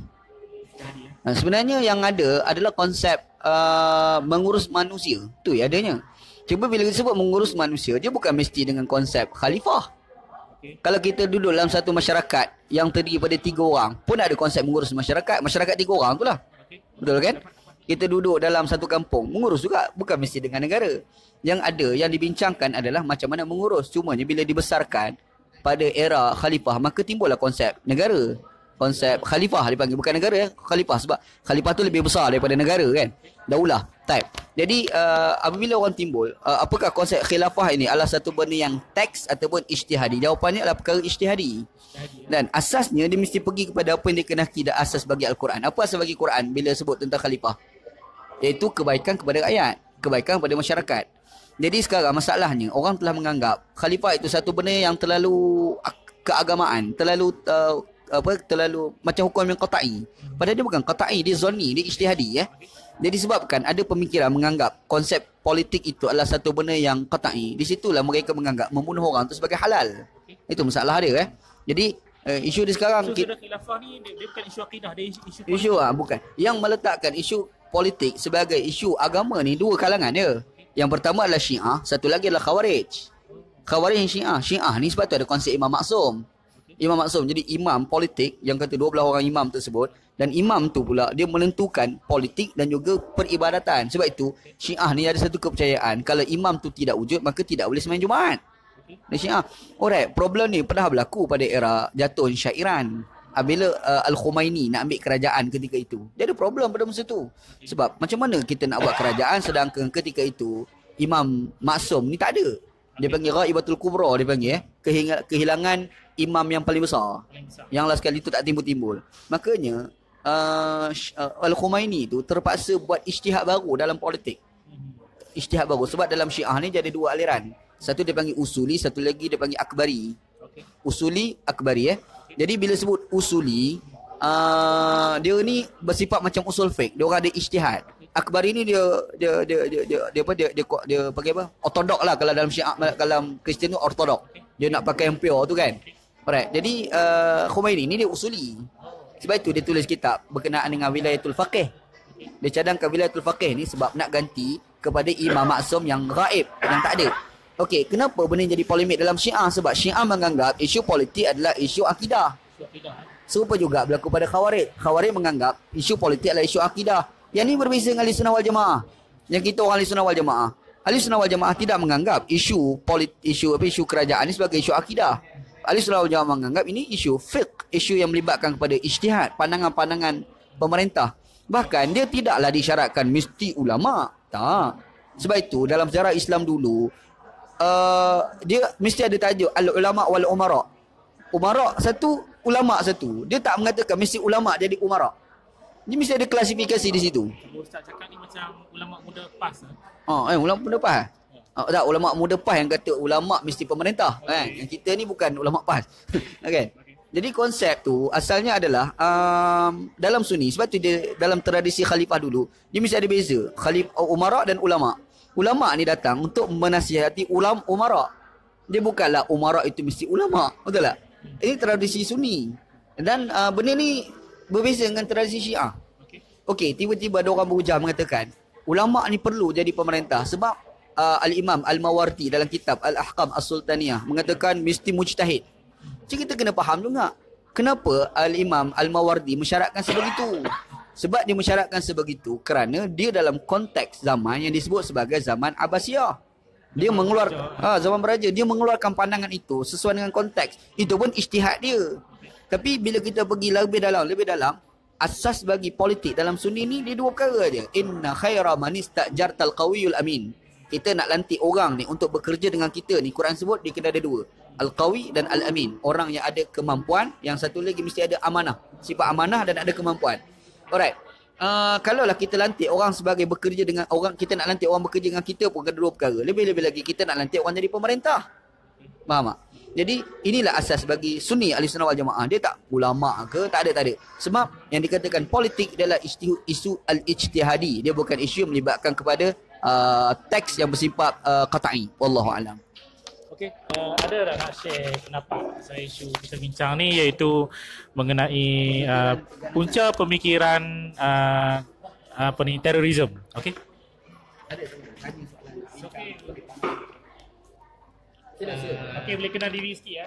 Nah, sebenarnya yang ada adalah konsep uh, mengurus manusia. Tu ya adanya. Cuba bila kita sebut mengurus manusia, dia bukan mesti dengan konsep khalifah. Okay. Kalau kita duduk dalam satu masyarakat yang terdiri pada tiga orang, pun ada konsep mengurus masyarakat. Masyarakat tiga orang tu lah. Betul kan? Kita duduk dalam satu kampung, mengurus juga. Bukan mesti dengan negara. Yang ada, yang dibincangkan adalah macam mana mengurus. Cumanya bila dibesarkan, pada era khalifah maka timbullah konsep negara. Konsep khalifah dipanggil bukan negara ya khalifah. Sebab khalifah tu lebih besar daripada negara kan? Daulah type. Jadi uh, apabila orang timbul uh, apakah konsep khilafah ini adalah satu benda yang teks ataupun ijtihadi? Jawapannya adalah perkara ijtihadi. Dan asasnya dia mesti pergi kepada apa yang dikenaki dan asas bagi al-Quran. Apa asas bagi Quran bila sebut tentang khalifah? Iaitu kebaikan kepada rakyat kebaikan kepada masyarakat jadi sekarang masalahnya orang telah menganggap khalifah itu satu benda yang terlalu keagamaan, terlalu uh, apa terlalu macam hukum yang qata'i. Padahal dia bukan qata'i, dia zonni, dia ijtihadi ya. Jadi sebabkan ada pemikiran menganggap konsep politik itu adalah satu benda yang qata'i. Di situlah mereka menganggap membunuh orang itu sebagai halal. Itu masalah dia eh. Jadi uh, isu di sekarang kita, sudah khilafah ni dia, dia bukan isu akidah, dia isu, isu isu ah bukan. Yang meletakkan isu politik sebagai isu agama ni dua kalangan dia. Yang pertama adalah Syiah, satu lagi adalah Khawarij. Khawarij Syiah. Syiah ni sebab tu ada konsep Imam Maksum. Imam Maksum jadi imam politik yang kata 12 orang imam tersebut dan imam tu pula dia menentukan politik dan juga peribadatan. Sebab itu Syiah ni ada satu kepercayaan kalau imam tu tidak wujud maka tidak boleh sembahyang Jumaat. Dan Syiah. Alright, problem ni pernah berlaku pada era jatuh Syairan. Bila uh, Al-Khumaini nak ambil kerajaan ketika itu. Dia ada problem pada masa tu. Sebab macam mana kita nak buat kerajaan sedangkan ketika itu Imam Maksum ni tak ada. Dia panggil Ghaibatul Kubra dia panggil eh. Kehilangan, kehilangan imam yang paling besar. paling besar. Yang last kali itu tak timbul-timbul. Makanya uh, Al-Khumaini tu terpaksa buat ijtihad baru dalam politik. Ijtihad baru sebab dalam Syiah ni jadi dua aliran. Satu dia panggil usuli, satu lagi dia panggil akbari. Okay. Usuli, akbari eh. Jadi bila sebut usuli, uh, dia ni bersifat macam usul fiqh. Dia orang ada ijtihad. Akbari ni dia dia dia dia dia, dia apa dia dia, dia, dia pakai apa? Ortodok lah kalau dalam Syiah dalam Kristian tu ortodok. Dia nak pakai yang pure tu kan. Alright. Jadi uh, Khomeini ni dia usuli. Sebab itu dia tulis kitab berkenaan dengan wilayatul faqih. Dia cadangkan wilayatul faqih ni sebab nak ganti kepada imam maksum yang gaib, yang tak ada. Okey, kenapa benda jadi polemik dalam Syiah? Sebab Syiah menganggap isu politik adalah isu akidah. So, tidak. eh? Serupa juga berlaku pada Khawarij. Khawarij menganggap isu politik adalah isu akidah. Yang ni berbeza dengan Ahli Sunnah wal Jamaah. Yang kita orang Ahli Sunnah wal Jamaah. Ahli Sunnah wal Jamaah tidak menganggap isu polit, isu apa isu kerajaan ni sebagai isu akidah. Ahli Sunnah wal Jamaah menganggap ini isu fiqh, isu yang melibatkan kepada ijtihad, pandangan-pandangan pemerintah. Bahkan dia tidaklah disyaratkan mesti ulama. Tak. Sebab itu dalam sejarah Islam dulu uh, dia mesti ada tajuk al ulama wal umara. Umara satu, ulama satu. Dia tak mengatakan mesti ulama jadi umara. Dia mesti ada klasifikasi di situ. Ustaz cakap ni macam ulama muda pas. eh? Oh, eh ulama muda PAS. Oh, tak, ulama muda PAS yang kata ulama mesti pemerintah kan. Yang kita ni bukan ulama PAS. kan? Jadi konsep tu asalnya adalah um, dalam sunni sebab tu dia dalam tradisi khalifah dulu dia mesti ada beza khalif umara dan ulama. Ulama ni datang untuk menasihati ulam umara. Dia bukanlah umara itu mesti ulama. Betul tak? Ini tradisi sunni. Dan uh, benda ni berbeza dengan tradisi syiah. Okey. Okey, tiba-tiba ada orang berujar mengatakan ulama ni perlu jadi pemerintah sebab uh, Al-Imam Al-Mawardi dalam kitab Al-Ahkam As-Sultaniyah mengatakan mesti mujtahid. Jadi kita kena faham juga kenapa Al-Imam Al-Mawardi mensyaratkan sebegitu. Sebab dia mensyaratkan sebegitu kerana dia dalam konteks zaman yang disebut sebagai zaman Abbasiyah. Dia mengeluarkan ha, zaman beraja dia mengeluarkan pandangan itu sesuai dengan konteks. Itu pun ijtihad dia. Tapi bila kita pergi lebih dalam, lebih dalam, asas bagi politik dalam sunni ni dia dua perkara je. Inna khaira man istajartal qawiyul amin. Kita nak lantik orang ni untuk bekerja dengan kita ni Quran sebut dia kena ada dua. Al-qawi dan al-amin. Orang yang ada kemampuan, yang satu lagi mesti ada amanah. Sifat amanah dan ada kemampuan. Alright. Uh, kalaulah kita lantik orang sebagai bekerja dengan orang kita nak lantik orang bekerja dengan kita pun kena dua perkara. Lebih-lebih lagi kita nak lantik orang jadi pemerintah. Faham tak? Jadi inilah asas bagi sunni ahli sunnah wal jamaah. Dia tak ulama ke, tak ada, tak ada. Sebab yang dikatakan politik adalah isu, isu al-ijtihadi. Dia bukan isu melibatkan kepada uh, teks yang bersifat uh, qata'i. Wallahu alam. Okey, uh, ada tak nak share pendapat saya isu kita bincang ni iaitu mengenai uh, punca pemikiran uh, apa ni terorisme. Okey. Okey. Uh, Okey, boleh kenal diri sikit ya.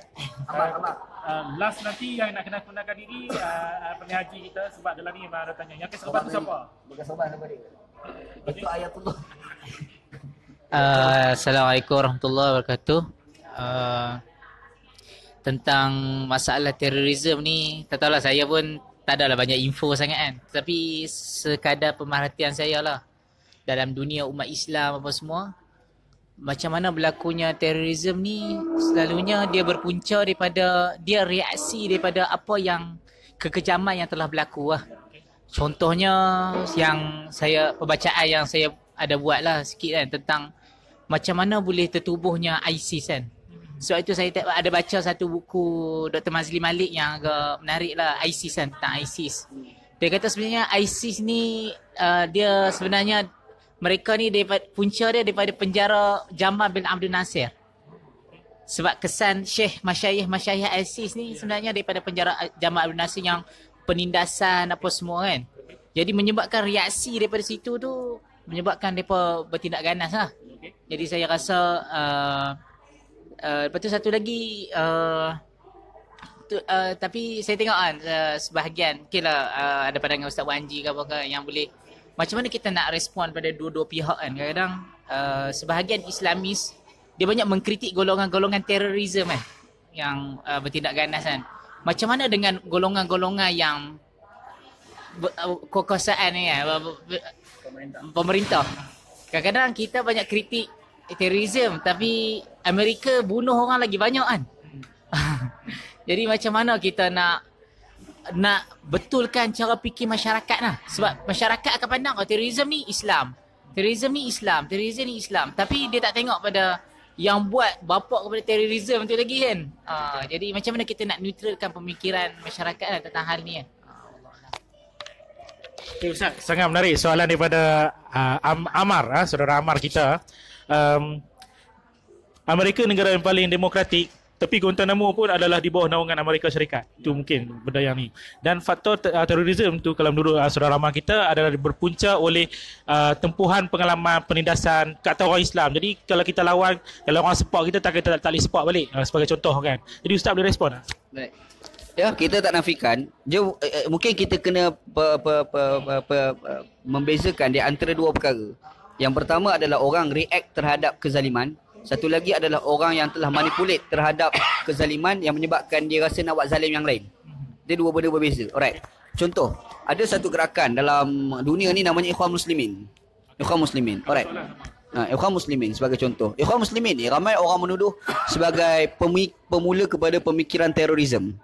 Amat, amat. Uh, last nanti yang nak kenal kenalkan diri uh, uh, haji kita sebab dalam ni memang ada tanya. Yang kesabaran tu siapa? Bukan sobat apa dia. Itu ayatullah. Uh, Assalamualaikum warahmatullahi wabarakatuh. Uh, tentang masalah terorisme ni, tak tahulah saya pun tak adalah banyak info sangat kan. Tapi sekadar pemerhatian saya lah dalam dunia umat Islam apa semua, macam mana berlakunya terorisme ni selalunya dia berpunca daripada dia reaksi daripada apa yang kekejaman yang telah berlaku lah. Contohnya yang saya pembacaan yang saya ada buat lah sikit kan tentang macam mana boleh tertubuhnya ISIS kan. Sebab itu saya ada baca satu buku Dr. Mazli Malik yang agak menarik lah ISIS kan tentang ISIS. Dia kata sebenarnya ISIS ni uh, dia sebenarnya mereka ni daripada punca dia daripada penjara Jamal bin Abdul Nasir. Sebab kesan Syekh Masyayikh-Masyayikh ISIS ni sebenarnya daripada penjara Jamal Abdul Nasir yang penindasan apa semua kan. Jadi menyebabkan reaksi daripada situ tu menyebabkan mereka bertindak ganas lah. Jadi saya rasa uh, uh, lepas tu satu lagi uh, tu, uh, tapi saya tengok kan uh, sebahagian. Okay lah uh, ada pandangan Ustaz Wanji ke apa ke yang boleh macam mana kita nak respon pada dua-dua pihak kan. Kadang-kadang uh, sebahagian Islamis dia banyak mengkritik golongan-golongan terorisme kan yang uh, bertindak ganas kan. Macam mana dengan golongan-golongan yang kekuasaan ni kan pemerintah? Kadang-kadang kita banyak kritik terorisme tapi Amerika bunuh orang lagi banyak kan jadi macam mana kita nak nak betulkan cara fikir masyarakat lah. Sebab masyarakat akan pandang oh, terorisme ni Islam. Terorisme ni Islam. Terorisme ni Islam. Tapi dia tak tengok pada yang buat bapak kepada terorisme tu lagi kan. Uh, jadi macam mana kita nak neutralkan pemikiran masyarakat lah tentang hal ni kan. Okay, Ustaz, sangat menarik soalan daripada uh, Am- Amar, uh, saudara Amar kita. Um, Amerika negara yang paling demokratik tapi Guantanamo pun adalah di bawah naungan Amerika Syarikat. Itu mungkin benda yang ni. Dan faktor uh, terorisme tu kalau menurut uh, saudara Amar kita adalah berpunca oleh uh, tempuhan pengalaman penindasan kat atas orang Islam. Jadi kalau kita lawan, kalau orang support kita tak kita tak, tak boleh support balik uh, sebagai contoh kan. Jadi Ustaz boleh respon? Baik. Ya, kita tak nafikan. Dia, eh, mungkin kita kena pe, pe, pe, pe, pe, pe, membezakan di antara dua perkara. Yang pertama adalah orang react terhadap kezaliman. Satu lagi adalah orang yang telah manipulate terhadap kezaliman yang menyebabkan dia rasa nak buat zalim yang lain. Dia dua benda berbeza. Alright. Contoh, ada satu gerakan dalam dunia ni namanya Ikhwan Muslimin. Ikhwan Muslimin. Alright. Ha, Ikhwan Muslimin sebagai contoh. Ikhwan Muslimin ni ramai orang menuduh sebagai pemula kepada pemikiran terorisme.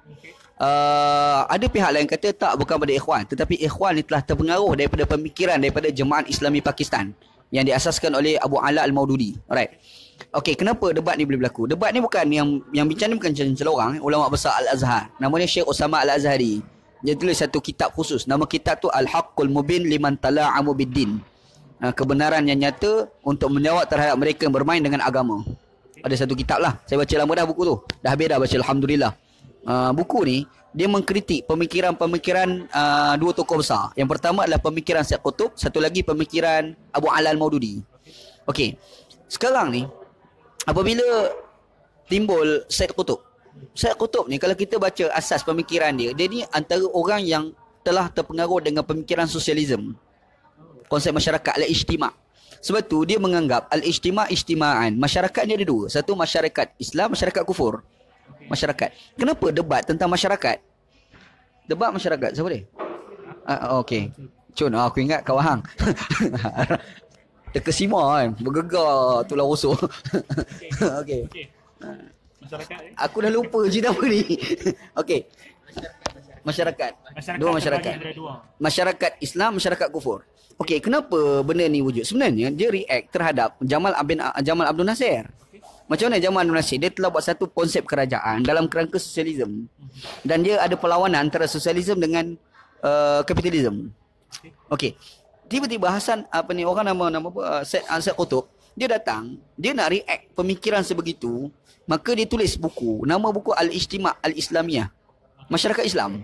Uh, ada pihak lain kata tak bukan pada ikhwan tetapi ikhwan ni telah terpengaruh daripada pemikiran daripada Jemaat Islami Pakistan yang diasaskan oleh Abu Ala Al-Maududi. Alright. Okey, kenapa debat ni boleh berlaku? Debat ni bukan yang yang bincang ni bukan celah orang, ulama besar Al-Azhar. Namanya Syekh Osama Al-Azhari. Dia tulis satu kitab khusus. Nama kitab tu Al-Haqqul Mubin liman tala'amu bid-din. Uh, kebenaran yang nyata untuk menjawab terhadap mereka yang bermain dengan agama. Ada satu kitab lah. Saya baca lama dah buku tu. Dah habis dah baca Alhamdulillah. Uh, buku ni dia mengkritik pemikiran-pemikiran uh, dua tokoh besar. Yang pertama adalah pemikiran Syed Qutub, satu lagi pemikiran Abu Alal Maududi. Okey. Sekarang ni apabila timbul Syed Qutub. Syed Qutub ni kalau kita baca asas pemikiran dia, dia ni antara orang yang telah terpengaruh dengan pemikiran sosialisme. Konsep masyarakat al-ijtima'. Sebab tu dia menganggap al-ijtima' ijtima'an. Masyarakat ni ada dua. Satu masyarakat Islam, masyarakat kufur masyarakat. Kenapa debat tentang masyarakat? Debat masyarakat. Siapa dia? Ah, okey. Cun, ah, aku ingat kawan hang. Terkesima kan. Bergegar tulang rusuk. okey. Okey. Masyarakat eh? Aku dah lupa cerita apa ni. okey. Masyarakat. Masyarakat Dua masyarakat. Masyarakat Islam, masyarakat kufur. Okey, kenapa benda ni wujud? Sebenarnya dia react terhadap Jamal Abin Jamal Abdul Nasir. Macam mana Jamal Abdul Nasir? Dia telah buat satu konsep kerajaan dalam kerangka sosialisme. Dan dia ada perlawanan antara sosialisme dengan uh, kapitalisme. Okey. Tiba-tiba Hasan apa ni orang nama nama apa uh, Said Ansar Qutub, dia datang, dia nak react pemikiran sebegitu, maka dia tulis buku, nama buku Al-Ijtima' Al-Islamiyah. Masyarakat Islam.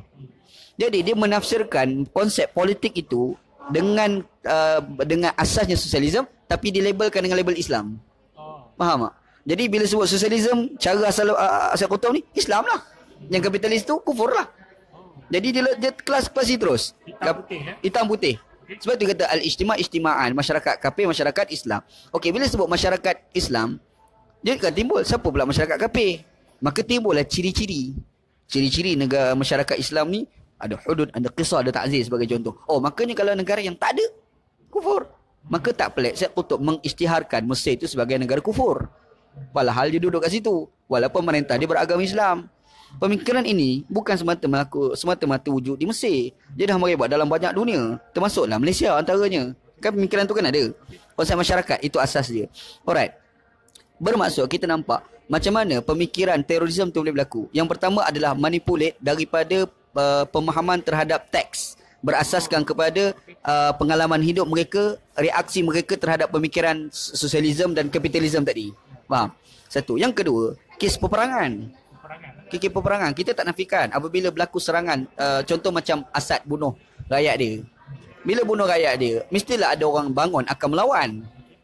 Jadi dia menafsirkan konsep politik itu dengan uh, dengan asasnya sosialisme tapi dilabelkan dengan label Islam. Faham tak? Jadi bila sebut sosialisme, cara asal uh, asal kutub ni Islam lah. Yang kapitalis tu kufur lah. Jadi dia, dia kelas klasi terus. Hitam putih, eh? Hitam putih. Sebab tu kata al-ijtima' ijtima'an, masyarakat kafir, masyarakat Islam. Okey, bila sebut masyarakat Islam, dia akan timbul siapa pula masyarakat kafir? Maka timbullah ciri-ciri. Ciri-ciri negara masyarakat Islam ni ada hudud, ada kisah, ada takzir sebagai contoh. Oh, makanya kalau negara yang tak ada kufur, maka tak pelik Syed Qutub mengisytiharkan Mesir itu sebagai negara kufur. Walhal dia duduk kat situ. Walaupun pemerintah dia beragama Islam. Pemikiran ini bukan semata-mata semata-mata wujud di Mesir. Dia dah merebak dalam banyak dunia. Termasuklah Malaysia antaranya. Kan pemikiran tu kan ada. Konsep masyarakat itu asas dia. Alright. Bermaksud kita nampak macam mana pemikiran terorisme tu boleh berlaku. Yang pertama adalah manipulate daripada uh, pemahaman terhadap teks berasaskan kepada uh, pengalaman hidup mereka, reaksi mereka terhadap pemikiran sosialisme dan kapitalisme tadi. Faham? Satu. Yang kedua, kes peperangan. Kes peperangan. Kita tak nafikan apabila berlaku serangan, uh, contoh macam Asad bunuh rakyat dia. Bila bunuh rakyat dia, mestilah ada orang bangun akan melawan.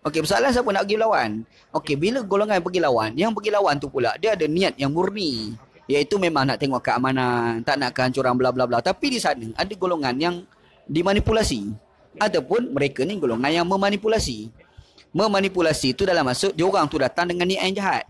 Okey, persoalan siapa nak pergi lawan? Okey, bila golongan pergi lawan, yang pergi lawan tu pula dia ada niat yang murni. Iaitu memang nak tengok keamanan, tak nak kehancuran bla bla bla. Tapi di sana ada golongan yang dimanipulasi. Ataupun mereka ni golongan yang memanipulasi. Memanipulasi tu dalam maksud dia orang tu datang dengan niat yang jahat.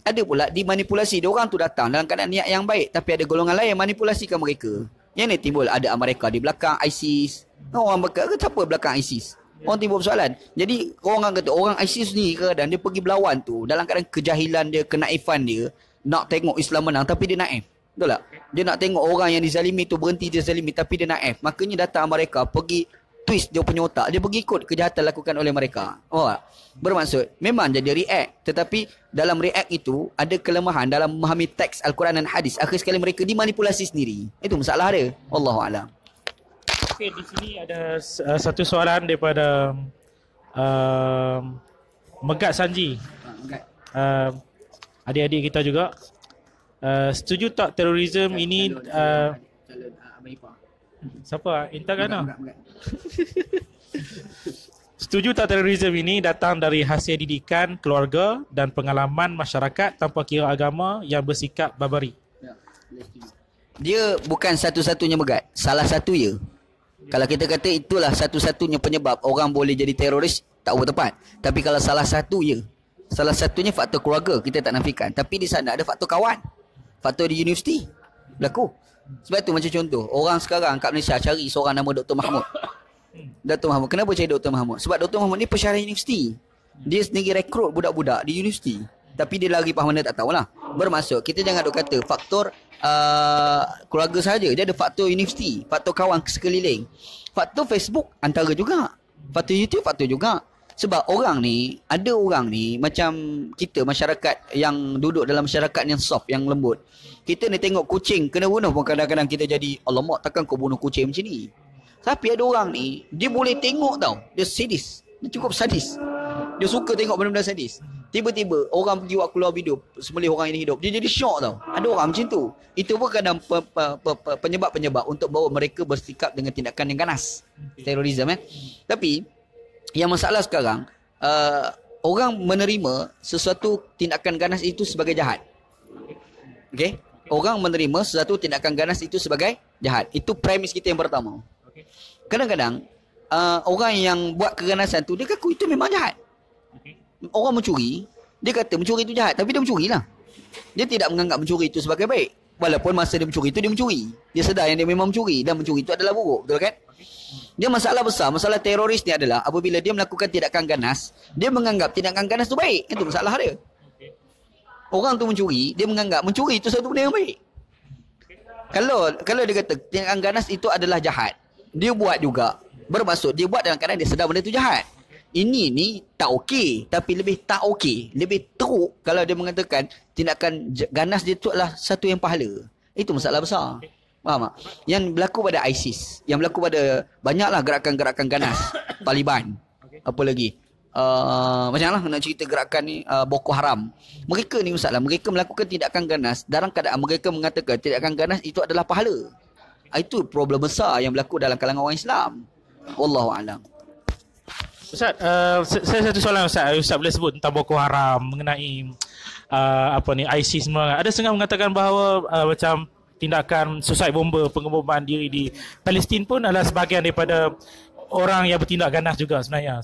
Ada pula dimanipulasi dia orang tu datang dalam keadaan niat yang baik tapi ada golongan lain manipulasikan mereka. Yang ni timbul ada Amerika di belakang ISIS. Orang berkata siapa belakang ISIS? Orang timbul persoalan. Jadi orang kata orang ISIS ni kadang dia pergi berlawan tu dalam keadaan kejahilan dia, kenaifan dia nak tengok Islam menang tapi dia naif. Betul tak? Dia nak tengok orang yang dizalimi tu berhenti dia zalimi tapi dia naif. Makanya datang mereka pergi twist dia punya otak. Dia pergi ikut kejahatan lakukan oleh mereka. Oh, bermaksud memang jadi react tetapi dalam react itu ada kelemahan dalam memahami teks al-Quran dan hadis. Akhir sekali mereka dimanipulasi sendiri. Itu masalah dia. Allahu a'lam. Okey, di sini ada uh, satu soalan daripada uh, Megat Sanji. Uh, adik-adik kita juga. Uh, setuju tak terorisme ini uh, siapa? Intan Gana? Setuju tak terorisme ini datang dari hasil didikan keluarga dan pengalaman masyarakat tanpa kira agama yang bersikap barbari? Dia bukan satu-satunya megat. Salah satu ya. Kalau kita kata itulah satu-satunya penyebab orang boleh jadi teroris, tak bertepat. Tapi kalau salah satu ya. Salah satunya faktor keluarga, kita tak nafikan. Tapi di sana ada faktor kawan. Faktor di universiti. Berlaku. Sebab tu macam contoh, orang sekarang kat Malaysia cari seorang nama Dr. Mahmud. Dr. Mahmud. Kenapa cari Dr. Mahmud? Sebab Dr. Mahmud ni pesyarah universiti. Dia sendiri rekrut budak-budak di universiti. Tapi dia lagi faham mana tak tahulah. Bermaksud, kita jangan duk kata faktor uh, keluarga saja. Dia ada faktor universiti, faktor kawan sekeliling. Faktor Facebook antara juga. Faktor YouTube faktor juga. Sebab orang ni, ada orang ni macam kita masyarakat yang duduk dalam masyarakat yang soft, yang lembut. Kita ni tengok kucing kena bunuh pun kadang-kadang kita jadi, Alamak takkan kau bunuh kucing macam ni. Tapi ada orang ni, dia boleh tengok tau. Dia sadis. Dia cukup sadis. Dia suka tengok benda-benda sadis. Tiba-tiba orang pergi buat keluar video sembelih orang ini hidup. Dia jadi syok tau. Ada orang macam tu. Itu pun kadang pe, pe, pe, pe, penyebab-penyebab untuk bawa mereka bersikap dengan tindakan yang ganas. Terorisme eh. Tapi yang masalah sekarang uh, orang menerima sesuatu tindakan ganas itu sebagai jahat. Okey? Orang menerima sesuatu tindakan ganas itu sebagai jahat. Itu premis kita yang pertama. Kadang-kadang uh, orang yang buat keganasan tu dia kaku itu memang jahat. Orang mencuri, dia kata mencuri itu jahat tapi dia mencuri lah. Dia tidak menganggap mencuri itu sebagai baik. Walaupun masa dia mencuri itu dia mencuri. Dia sedar yang dia memang mencuri dan mencuri itu adalah buruk, betul kan? Dia masalah besar, masalah teroris ni adalah apabila dia melakukan tindakan ganas, dia menganggap tindakan ganas itu baik. Itu masalah dia. Orang tu mencuri, dia menganggap mencuri itu satu benda yang baik. Kalau kalau dia kata tindakan ganas itu adalah jahat, dia buat juga. Bermaksud dia buat dalam keadaan dia sedar benda itu jahat. Ini ni tak okey. Tapi lebih tak okey. Lebih teruk kalau dia mengatakan tindakan ganas dia itu adalah satu yang pahala. Itu masalah besar. Faham tak? Yang berlaku pada ISIS. Yang berlaku pada banyaklah gerakan-gerakan ganas. Taliban. Apa lagi? Uh, macam lah nak cerita gerakan ni uh, Boko Haram. Mereka ni masalah. Mereka melakukan tindakan ganas. Dalam keadaan mereka mengatakan tindakan ganas itu adalah pahala. Itu problem besar yang berlaku dalam kalangan orang Islam. Wallahu a'lam. Ustaz, uh, saya satu soalan Ustaz. Ustaz boleh sebut tentang Boko Haram mengenai uh, apa ni ISIS semua. Ada setengah mengatakan bahawa uh, macam tindakan suicide bomber pengeboman diri di Palestin pun adalah sebahagian daripada orang yang bertindak ganas juga sebenarnya.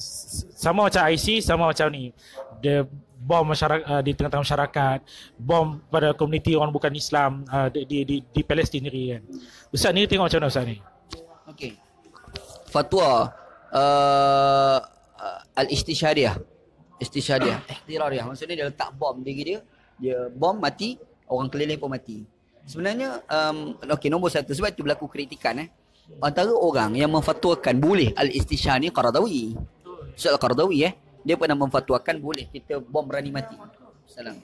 Sama macam ISIS, sama macam ni. Dia bom masyarakat uh, di tengah-tengah masyarakat, bom pada komuniti orang bukan Islam uh, di, di di di Palestin sendiri kan. Ustaz ni tengok macam mana Ustaz ni? Okey. Fatwa uh, al-istishadiyah. Istishadiyah, ihtirariyah. Maksudnya dia letak bom diri dia, dia bom mati, orang keliling pun mati. Sebenarnya um, okey nombor satu sebab itu berlaku kritikan eh. Antara orang yang memfatwakan boleh al-istishhad ni Qaradawi. Ustaz Qaradawi eh dia pernah memfatwakan boleh kita bom berani mati. Salam.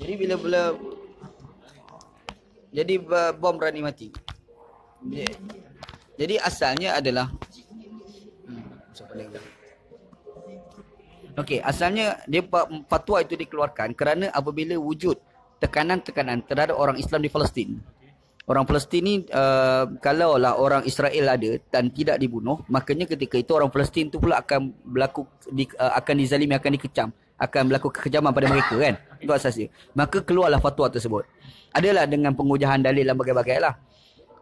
Jadi bila bila jadi bom berani mati. Jadi asalnya adalah hmm, Okey, asalnya dia fatwa itu dikeluarkan kerana apabila wujud tekanan-tekanan terhadap orang Islam di Palestin. Orang Palestin ni uh, kalau lah orang Israel ada dan tidak dibunuh, makanya ketika itu orang Palestin tu pula akan berlaku di, uh, akan dizalimi, akan dikecam, akan berlaku kekejaman pada mereka kan. Itu asasnya. Maka keluarlah fatwa tersebut. Adalah dengan pengujahan dalil dan bagai-bagai lah.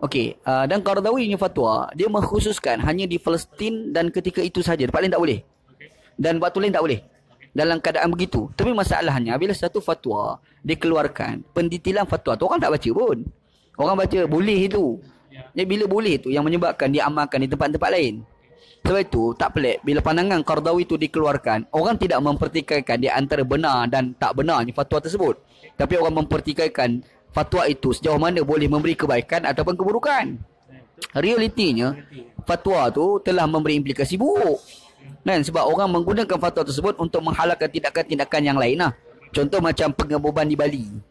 Okey, uh, dan Qardawi punya fatwa, dia mengkhususkan hanya di Palestin dan ketika itu saja. Tempat lain tak boleh. Dan waktu lain tak boleh. Dalam keadaan begitu. Tapi masalahnya, bila satu fatwa dikeluarkan, pendetilan fatwa tu orang tak baca pun. Orang baca boleh itu. Jadi bila boleh itu yang menyebabkan dia amalkan di tempat-tempat lain. Sebab itu tak pelik bila pandangan Qardawi itu dikeluarkan, orang tidak mempertikaikan di antara benar dan tak benarnya fatwa tersebut. Tapi orang mempertikaikan fatwa itu sejauh mana boleh memberi kebaikan ataupun keburukan. Realitinya fatwa tu telah memberi implikasi buruk. Kan sebab orang menggunakan fatwa tersebut untuk menghalalkan tindakan-tindakan yang lain lah. Contoh macam pengeboman di Bali.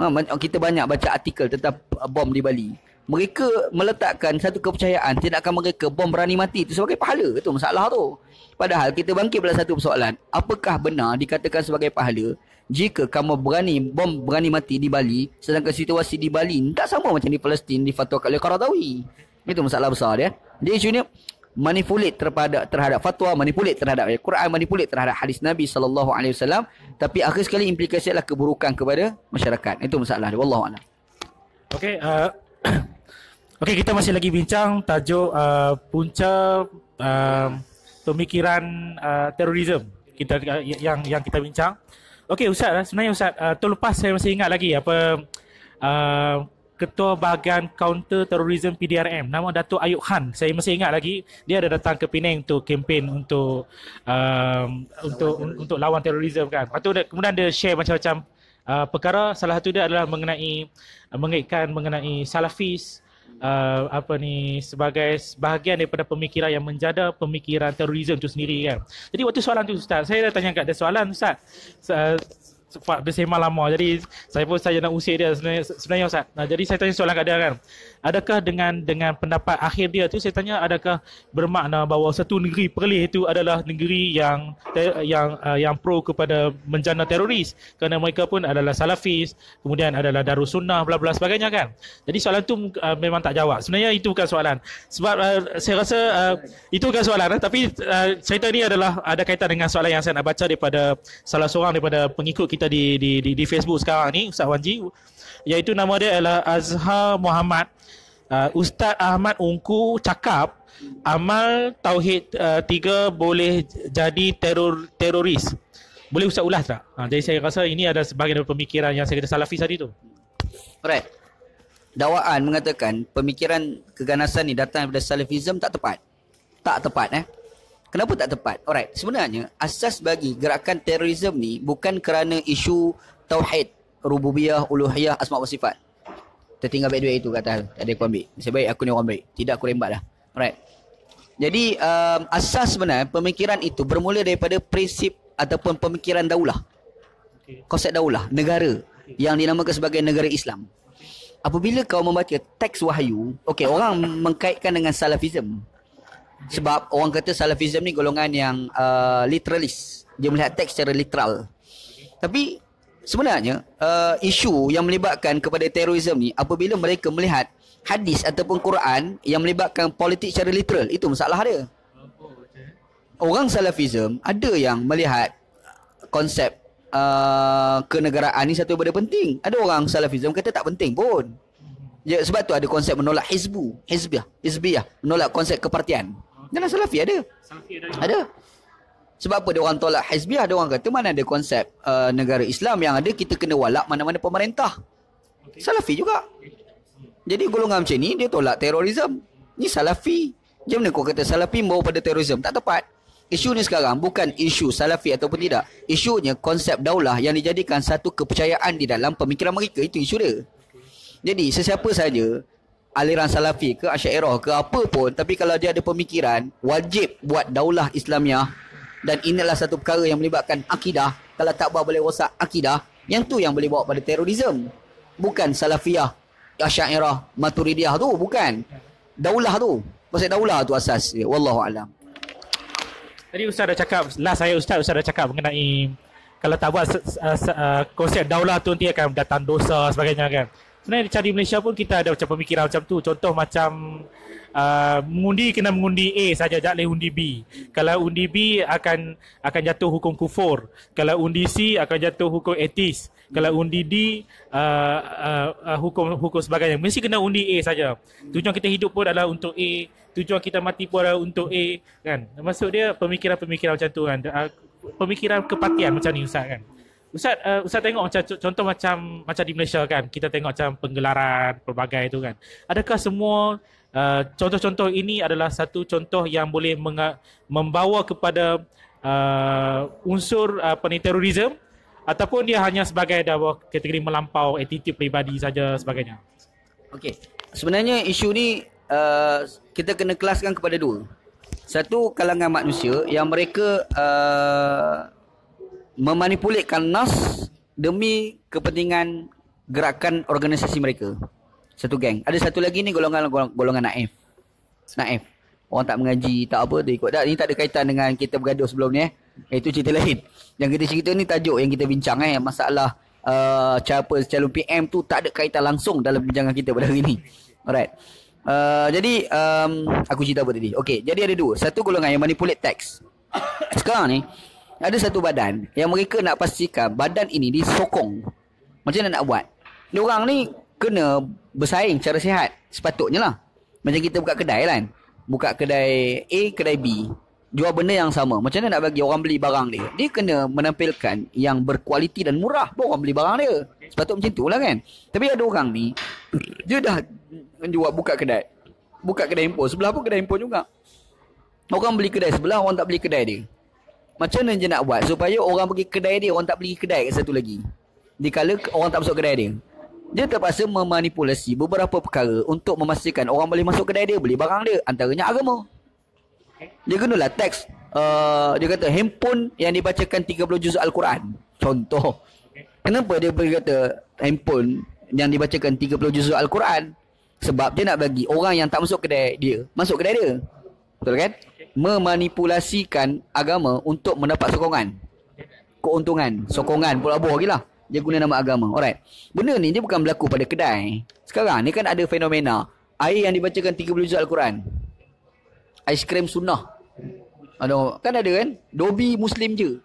Ha, kita banyak baca artikel tentang bom di Bali. Mereka meletakkan satu kepercayaan tindakan mereka bom berani mati itu sebagai pahala. Itu masalah tu. Padahal kita bangkit pada satu persoalan. Apakah benar dikatakan sebagai pahala jika kamu berani bom berani mati di Bali sedangkan situasi di Bali tak sama macam di Palestin di fatwa oleh Qaradawi. Itu masalah besar dia. Dia isunya manipulate terhadap terhadap fatwa, manipulate terhadap Al-Quran, manipulate terhadap hadis Nabi sallallahu alaihi wasallam, tapi akhir sekali implikasi adalah keburukan kepada masyarakat. Itu masalah dia. Wallahu a'lam. Okey, uh, Okey, kita masih lagi bincang tajuk uh, punca uh, pemikiran uh, terorisme kita yang yang kita bincang. Okey Ustaz, sebenarnya Ustaz, uh, terlepas saya masih ingat lagi apa uh, Ketua Bahagian Counter Terrorism PDRM nama Datuk Ayub Khan. Saya masih ingat lagi dia ada datang ke Penang untuk kempen untuk um, untuk untuk lawan terorisme kan. Lepas tu kemudian dia share macam-macam uh, perkara salah satu dia adalah mengenai uh, mengaitkan mengenai salafis uh, apa ni sebagai bahagian daripada pemikiran yang menjada pemikiran terorisme itu sendiri kan. Jadi waktu soalan tu ustaz, saya dah tanya kat dia soalan ustaz. Bersema lama. Jadi saya pun saya nak usir dia sebenarnya, sebenarnya Ustaz. Nah, jadi saya tanya soalan kat dia kan. Adakah dengan dengan pendapat akhir dia tu saya tanya adakah bermakna bahawa satu negeri Perlis itu adalah negeri yang yang uh, yang pro kepada menjana teroris kerana mereka pun adalah salafis, kemudian adalah darus sunnah bla bla sebagainya kan. Jadi soalan tu uh, memang tak jawab. Sebenarnya itu bukan soalan. Sebab uh, saya rasa uh, itu bukan soalan uh, tapi uh, cerita ni adalah ada kaitan dengan soalan yang saya nak baca daripada salah seorang daripada pengikut kita di di di, di Facebook sekarang ni Ustaz Wanji. Iaitu nama dia adalah Azhar Muhammad. Uh, Ustaz Ahmad Ungku cakap amal tauhid uh, tiga boleh jadi teror teroris. Boleh Ustaz ulas tak? Ha, jadi saya rasa ini ada sebahagian dari pemikiran yang saya kata salafis tadi tu. Alright. Dakwaan mengatakan pemikiran keganasan ni datang daripada salafism tak tepat. Tak tepat eh Kenapa tak tepat? Alright, sebenarnya asas bagi gerakan terorisme ni bukan kerana isu tauhid, rububiyah, uluhiyah, asma wa sifat. Tertinggal baik duit itu kata ada aku ambil. Nasib baik aku ni orang baik. Tidak aku rembat lah. Alright. Jadi um, asas sebenarnya pemikiran itu bermula daripada prinsip ataupun pemikiran daulah. Konsep daulah, negara yang dinamakan sebagai negara Islam. Apabila kau membaca teks wahyu, okey orang mengkaitkan dengan salafism. Sebab orang kata salafism ni golongan yang uh, literalis. Dia melihat teks secara literal. Tapi sebenarnya uh, isu yang melibatkan kepada terorisme ni apabila mereka melihat hadis ataupun Quran yang melibatkan politik secara literal, itu masalah dia. Orang salafism ada yang melihat konsep uh, kenegaraan ni satu benda penting. Ada orang salafism kata tak penting pun. Ya, sebab tu ada konsep menolak hizbu, hizbiyah, hizbiyah, menolak konsep kepartian. Dalam salafi ada. Salafi ada. Ada. Sebab apa dia orang tolak hizbiyah, dia orang kata mana ada konsep uh, negara Islam yang ada kita kena walak mana-mana pemerintah. Okay. Salafi juga. Jadi golongan macam ni dia tolak terorisme. Ni salafi. Macam mana kau kata salafi membawa pada terorisme? Tak tepat. Isu ni sekarang bukan isu salafi ataupun tidak. Isunya konsep daulah yang dijadikan satu kepercayaan di dalam pemikiran mereka. Itu isu dia. Jadi sesiapa saja aliran salafi ke asyairah ke apa pun tapi kalau dia ada pemikiran wajib buat daulah Islamiah dan inilah satu perkara yang melibatkan akidah. Kalau tak buat boleh rosak akidah. Yang tu yang boleh bawa pada terorisme bukan salafiyah asyairah maturidiyah tu bukan. Daulah tu. Pasal daulah tu asas dia. Wallahu alam. Tadi ustaz dah cakap last saya ustaz ustaz dah cakap mengenai kalau tak buat uh, uh, konsep daulah tu nanti akan datang dosa sebagainya kan sebenarnya di cari Malaysia pun kita ada macam pemikiran macam tu. Contoh macam uh, mengundi kena mengundi A saja tak boleh undi B. Kalau undi B akan akan jatuh hukum kufur. Kalau undi C akan jatuh hukum etis. Kalau undi D uh, uh, uh, hukum hukum sebagainya. Mesti kena undi A saja. Tujuan kita hidup pun adalah untuk A. Tujuan kita mati pun adalah untuk A kan. Maksud dia pemikiran-pemikiran macam tu kan. Uh, pemikiran kepatian macam ni Ustaz kan. Ustaz, uh, Ustaz tengok macam contoh macam macam di Malaysia kan, kita tengok macam penggelaran pelbagai itu kan. Adakah semua uh, contoh-contoh ini adalah satu contoh yang boleh membawa kepada uh, unsur apa ni terorisme ataupun dia hanya sebagai dakwah kategori melampau attitude peribadi saja sebagainya. Okey. Sebenarnya isu ni uh, kita kena kelaskan kepada dua. Satu kalangan manusia yang mereka uh, memanipulitkan nas demi kepentingan gerakan organisasi mereka. Satu geng. Ada satu lagi ni golongan golongan, naif. Naif. Orang tak mengaji, tak apa dia ikut. Tak, ni tak ada kaitan dengan kita bergaduh sebelum ni eh. Itu cerita lain. Yang kita cerita ni tajuk yang kita bincang eh. Masalah uh, siapa calon PM tu tak ada kaitan langsung dalam bincangan kita pada hari ni. Alright. Uh, jadi um, aku cerita apa tadi? Okey, jadi ada dua. Satu golongan yang manipulate teks. Sekarang ni ada satu badan yang mereka nak pastikan badan ini disokong. Macam mana nak buat? Dia orang ni kena bersaing secara sihat. Sepatutnya lah. Macam kita buka kedai kan buka kedai A, kedai B. Jual benda yang sama. Macam mana nak bagi orang beli barang dia? Dia kena menampilkan yang berkualiti dan murah baru orang beli barang dia. Sepatut macam tu lah kan. Tapi ada orang ni, dia dah jual buka kedai. Buka kedai handphone. Sebelah pun kedai handphone juga. Orang beli kedai sebelah, orang tak beli kedai dia. Macam mana dia nak buat? Supaya orang pergi kedai dia, orang tak beli kedai ke satu lagi. Dikala orang tak masuk kedai dia. Dia terpaksa memanipulasi beberapa perkara untuk memastikan orang boleh masuk kedai dia beli barang dia antaranya agama. Dia gunalah teks uh, dia kata handphone yang dibacakan 30 juz Al-Quran. Contoh. Kenapa dia berkata handphone yang dibacakan 30 juz Al-Quran? Sebab dia nak bagi orang yang tak masuk kedai dia masuk kedai dia. Betul kan memanipulasikan agama untuk mendapat sokongan keuntungan sokongan pula boh lagi lah dia guna nama agama. Alright. Benda ni dia bukan berlaku pada kedai. Sekarang ni kan ada fenomena air yang dibacakan 30 juz Al-Quran. Aiskrim sunnah. Ada kan ada kan? Dobi muslim je.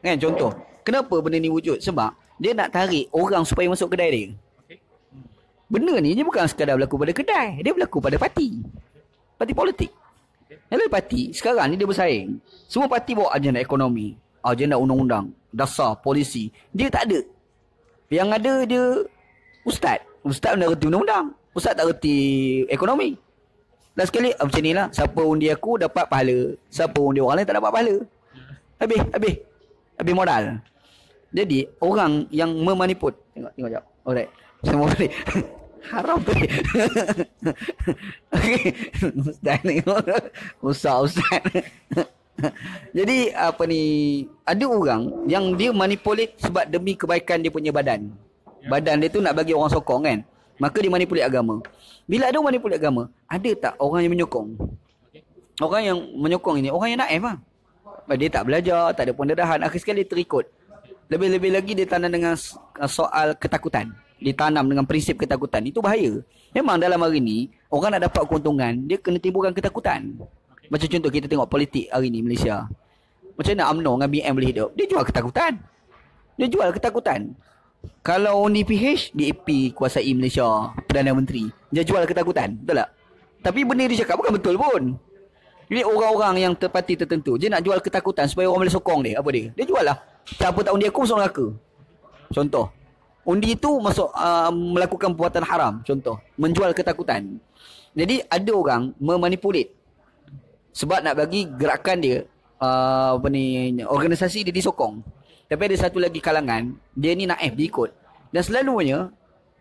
Kan contoh. Kenapa benda ni wujud? Sebab dia nak tarik orang supaya masuk kedai dia. Benda ni dia bukan sekadar berlaku pada kedai. Dia berlaku pada parti. Parti politik. Yang parti, sekarang ni dia bersaing. Semua parti bawa agenda ekonomi. Agenda undang-undang dasar polisi. Dia tak ada. Yang ada dia ustaz. Ustaz nak reti undang-undang. Ustaz tak reti ekonomi. Dan sekali ah, macam ni lah. Siapa undi aku dapat pahala. Siapa undi orang lain tak dapat pahala. Habis, habis. Habis modal. Jadi orang yang memaniput. Tengok, tengok jap. Alright. Semua boleh. Haram tu. Okey. Ustaz ni. Ustaz, ustaz. Jadi apa ni ada orang yang dia manipulate sebab demi kebaikan dia punya badan. Ya. Badan dia tu nak bagi orang sokong kan. Maka dia manipulate agama. Bila ada orang manipulate agama, ada tak orang yang menyokong? Orang yang menyokong ini orang yang naif ah. Dia tak belajar, tak ada pendarahan, akhir sekali terikut. Lebih-lebih lagi dia tanam dengan soal ketakutan. Ditanam dengan prinsip ketakutan. Itu bahaya. Memang dalam hari ini, orang nak dapat keuntungan, dia kena timbulkan ketakutan. Macam contoh kita tengok politik hari ni Malaysia. Macam mana UMNO dengan BM boleh hidup? Dia jual ketakutan. Dia jual ketakutan. Kalau undi PH, DAP kuasai Malaysia, Perdana Menteri. Dia jual ketakutan. Betul tak? Tapi benda dia cakap bukan betul pun. Jadi orang-orang yang terpati tertentu, dia nak jual ketakutan supaya orang boleh sokong dia. Apa dia? Dia jual lah. Siapa tak undi aku masuk neraka. Contoh. Undi itu masuk uh, melakukan perbuatan haram. Contoh. Menjual ketakutan. Jadi ada orang memanipulate. Sebab nak bagi gerakan dia uh, apa ni organisasi dia disokong. Tapi ada satu lagi kalangan dia ni naif dia ikut. Dan selalunya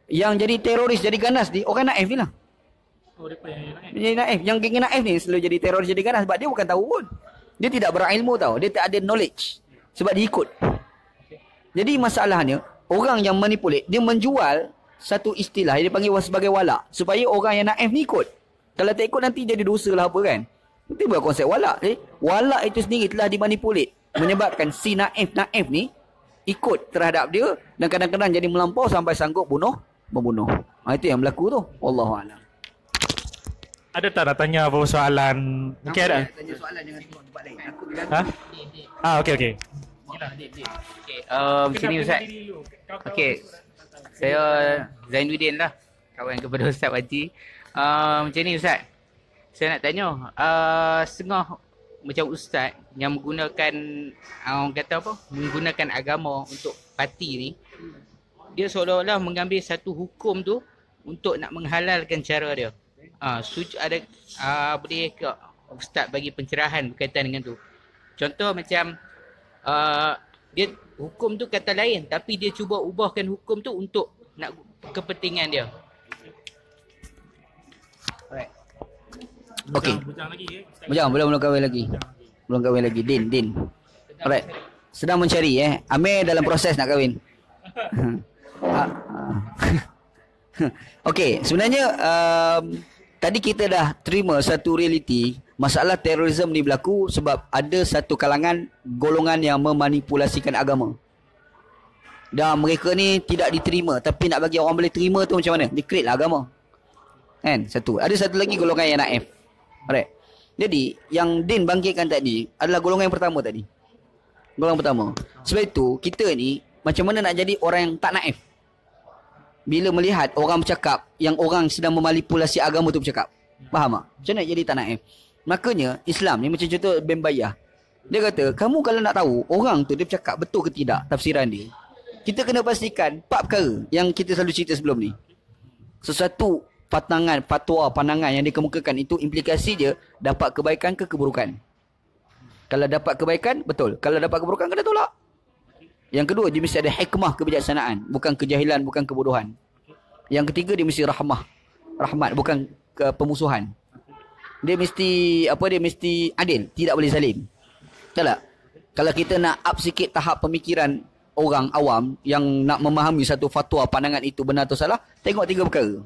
yang jadi teroris jadi ganas ni orang naif ni lah. Oh, dia naif. Yang geng naif ni selalu jadi teroris jadi ganas. Sebab dia bukan tahu pun. Dia tidak berilmu tahu dia tak ada knowledge. Sebab dia ikut. Jadi masalahnya orang yang manipulate dia menjual satu istilah yang dipanggil sebagai walak supaya orang yang naif ni ikut kalau tak ikut nanti jadi dosa lah apa kan itu bukan konsep walak. Eh? Walak itu sendiri telah dimanipulit. Menyebabkan si naif-naif ni ikut terhadap dia dan kadang-kadang jadi melampau sampai sanggup bunuh, membunuh. Ha, itu yang berlaku tu. Wallahualam. Ada tak nak tanya apa soalan? Mungkin ada. Tanya soalan jangan tengok tempat lain. Aku Ha? Ah, okey okey. Okay, um, sini Ustaz. Okey. Saya Zainuddin lah. Kawan kepada Ustaz Wajib. Um, macam ni Ustaz saya nak tanya uh, setengah macam ustaz yang menggunakan uh, orang kata apa menggunakan agama untuk parti ni dia seolah-olah mengambil satu hukum tu untuk nak menghalalkan cara dia uh, suj ada uh, boleh ke ustaz bagi pencerahan berkaitan dengan tu contoh macam uh, dia hukum tu kata lain tapi dia cuba ubahkan hukum tu untuk nak kepentingan dia. Alright. Okey. Bujang lagi eh. Ustaz. Bujang, belum belum kahwin lagi. Belum kahwin lagi. Din, Din. Alright. Sedang mencari eh. Amir dalam proses nak kahwin. Ah, ah. Okey, sebenarnya um, tadi kita dah terima satu realiti masalah terorisme ni berlaku sebab ada satu kalangan golongan yang memanipulasikan agama. Dan mereka ni tidak diterima tapi nak bagi orang boleh terima tu macam mana? Dia lah agama. Kan? Satu. Ada satu lagi golongan yang naif. Alright. Jadi, yang Din bangkitkan tadi adalah golongan yang pertama tadi. Golongan pertama. Sebab itu, kita ni macam mana nak jadi orang yang tak naif? Bila melihat orang bercakap yang orang sedang memanipulasi agama tu bercakap. Faham tak? Macam mana nak jadi tak naif? Makanya, Islam ni macam contoh Ben Bayah. Dia kata, kamu kalau nak tahu orang tu dia bercakap betul ke tidak tafsiran dia. Kita kena pastikan empat perkara yang kita selalu cerita sebelum ni. Sesuatu patangan, fatwa, pandangan yang dikemukakan itu implikasi dia dapat kebaikan ke keburukan. Kalau dapat kebaikan, betul. Kalau dapat keburukan, kena tolak. Yang kedua, dia mesti ada hikmah kebijaksanaan. Bukan kejahilan, bukan kebodohan. Yang ketiga, dia mesti rahmah. Rahmat, bukan ke pemusuhan. Dia mesti, apa dia mesti adil. Tidak boleh zalim. Betul tak? Kalau kita nak up sikit tahap pemikiran orang awam yang nak memahami satu fatwa pandangan itu benar atau salah, tengok tiga perkara.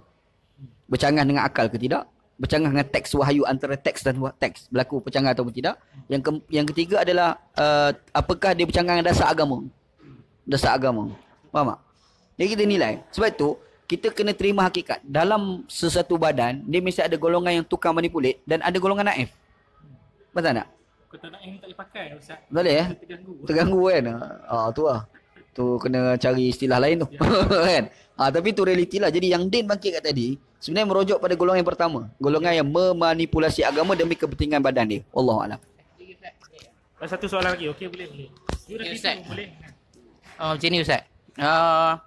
Bercanggah dengan akal ke tidak? Bercanggah dengan teks wahyu antara teks dan teks. Berlaku bercanggah ataupun tidak. Yang ke, yang ketiga adalah uh, apakah dia bercanggah dengan dasar agama. Dasar agama. Faham tak? Jadi kita nilai. Sebab itu, kita kena terima hakikat. Dalam sesuatu badan, dia mesti ada golongan yang tukang manipulate dan ada golongan naif. Betul tak? Kau tak nak yang tak boleh pakai Ustaz. Tak boleh eh? Terganggu. Terganggu kan? Ah, tu lah. Tu kena cari istilah lain tu. kan? Ah, tapi tu realiti lah. Jadi yang Din bangkit kat tadi, sebenarnya merujuk pada golongan yang pertama. Golongan yang memanipulasi agama demi kepentingan badan dia. Allah Ada satu soalan lagi. Okey, boleh, boleh. Ya, Ustaz. boleh. Oh, macam ni Ustaz. Uh,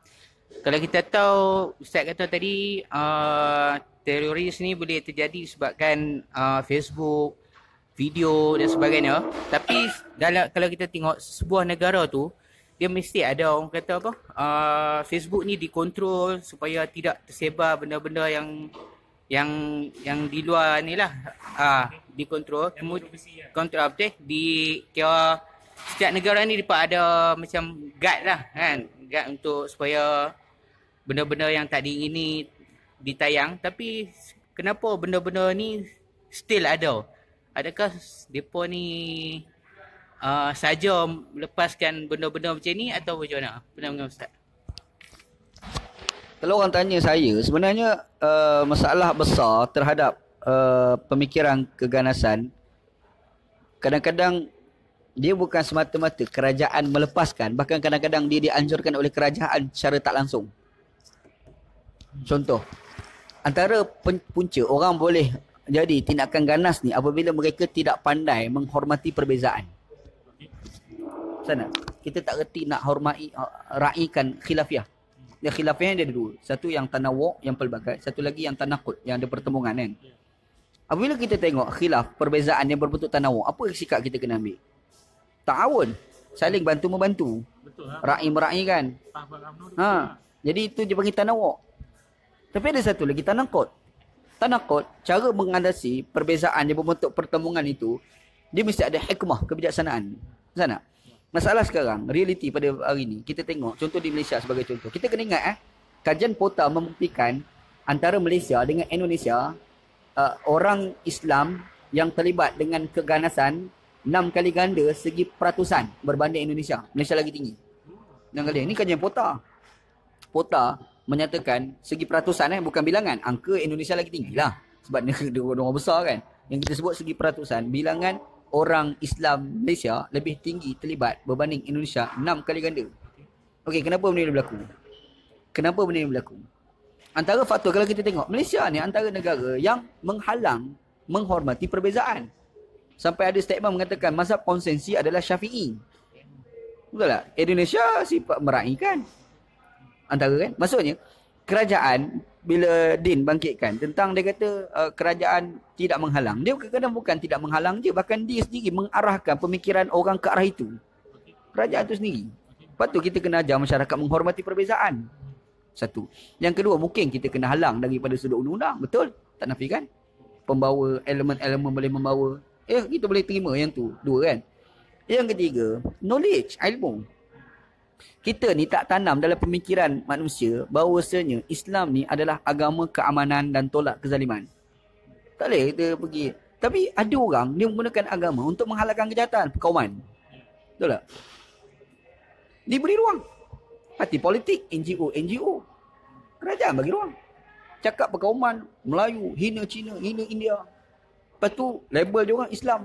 kalau kita tahu Ustaz kata tadi uh, teroris ni boleh terjadi sebabkan uh, Facebook, video dan sebagainya. Tapi dalam kalau kita tengok sebuah negara tu dia mesti ada orang kata apa? Uh, Facebook ni dikontrol supaya tidak tersebar benda-benda yang yang yang di luar ni lah. Ah, dikontrol. Kemudian kontrol apa tu? Di kira setiap negara ni dapat ada macam guide lah kan. Guide untuk supaya benda-benda yang tak diingini ditayang tapi kenapa benda-benda ni still ada? Adakah depa ni uh, saja melepaskan benda-benda macam ni atau macam mana? Pandangan Ustaz. Kalau orang tanya saya, sebenarnya uh, masalah besar terhadap uh, pemikiran keganasan, kadang-kadang dia bukan semata-mata kerajaan melepaskan, bahkan kadang-kadang dia dianjurkan oleh kerajaan secara tak langsung. Contoh, antara punca orang boleh jadi tindakan ganas ni apabila mereka tidak pandai menghormati perbezaan. Sana, kita tak reti nak hormati uh, raikan khilafiah. Dia khilafiah dia ada dua. Satu yang tanawuk, yang pelbagai. Satu lagi yang tanakut, yang ada pertemuan kan. Apabila kita tengok khilaf, perbezaan yang berbentuk tanawuk, apa sikap kita kena ambil? Ta'awun. Saling bantu-membantu. Betul lah. Ra'i mera'ikan. Ha. Jadi itu dia panggil tanawuk. Tapi ada satu lagi tanakut. Tanakut, cara mengatasi perbezaan yang berbentuk pertemuan itu, dia mesti ada hikmah, kebijaksanaan. Sana. Masalah sekarang, realiti pada hari ini, kita tengok, contoh di Malaysia sebagai contoh. Kita kena ingat eh, kajian POTA membuktikan antara Malaysia dengan Indonesia, uh, orang Islam yang terlibat dengan keganasan, enam kali ganda segi peratusan berbanding Indonesia. Malaysia lagi tinggi. Enam kali. Ini kajian POTA. POTA menyatakan segi peratusan eh bukan bilangan. Angka Indonesia lagi tinggi lah. Sebab negara dia orang besar kan. Yang kita sebut segi peratusan bilangan orang Islam Malaysia lebih tinggi terlibat berbanding Indonesia 6 kali ganda. Okey kenapa benda ni berlaku? Kenapa benda ni berlaku? Antara faktor kalau kita tengok Malaysia ni antara negara yang menghalang menghormati perbezaan. Sampai ada statement mengatakan mazhab konsensi adalah syafi'i. Betul tak? Indonesia sifat meraihkan antara kan maksudnya kerajaan bila Din bangkitkan tentang dia kata uh, kerajaan tidak menghalang dia kadang-kadang bukan tidak menghalang je bahkan dia sendiri mengarahkan pemikiran orang ke arah itu Kerajaan tu sendiri. Lepas tu kita kena ajar masyarakat menghormati perbezaan. Satu. Yang kedua, mungkin kita kena halang daripada sudut undang-undang. Betul? Tak nafikan? Pembawa elemen-elemen boleh membawa. Eh, kita boleh terima yang tu. Dua kan? Yang ketiga, knowledge, ilmu. Kita ni tak tanam dalam pemikiran manusia bahawasanya Islam ni adalah agama keamanan dan tolak kezaliman. Tak boleh kita pergi. Tapi ada orang dia menggunakan agama untuk menghalalkan kejahatan perkauman. Betul tak? Diberi ruang. Parti politik, NGO, NGO. Kerajaan bagi ruang. Cakap perkauman, Melayu, hina Cina, hina India. Lepas tu label dia orang Islam.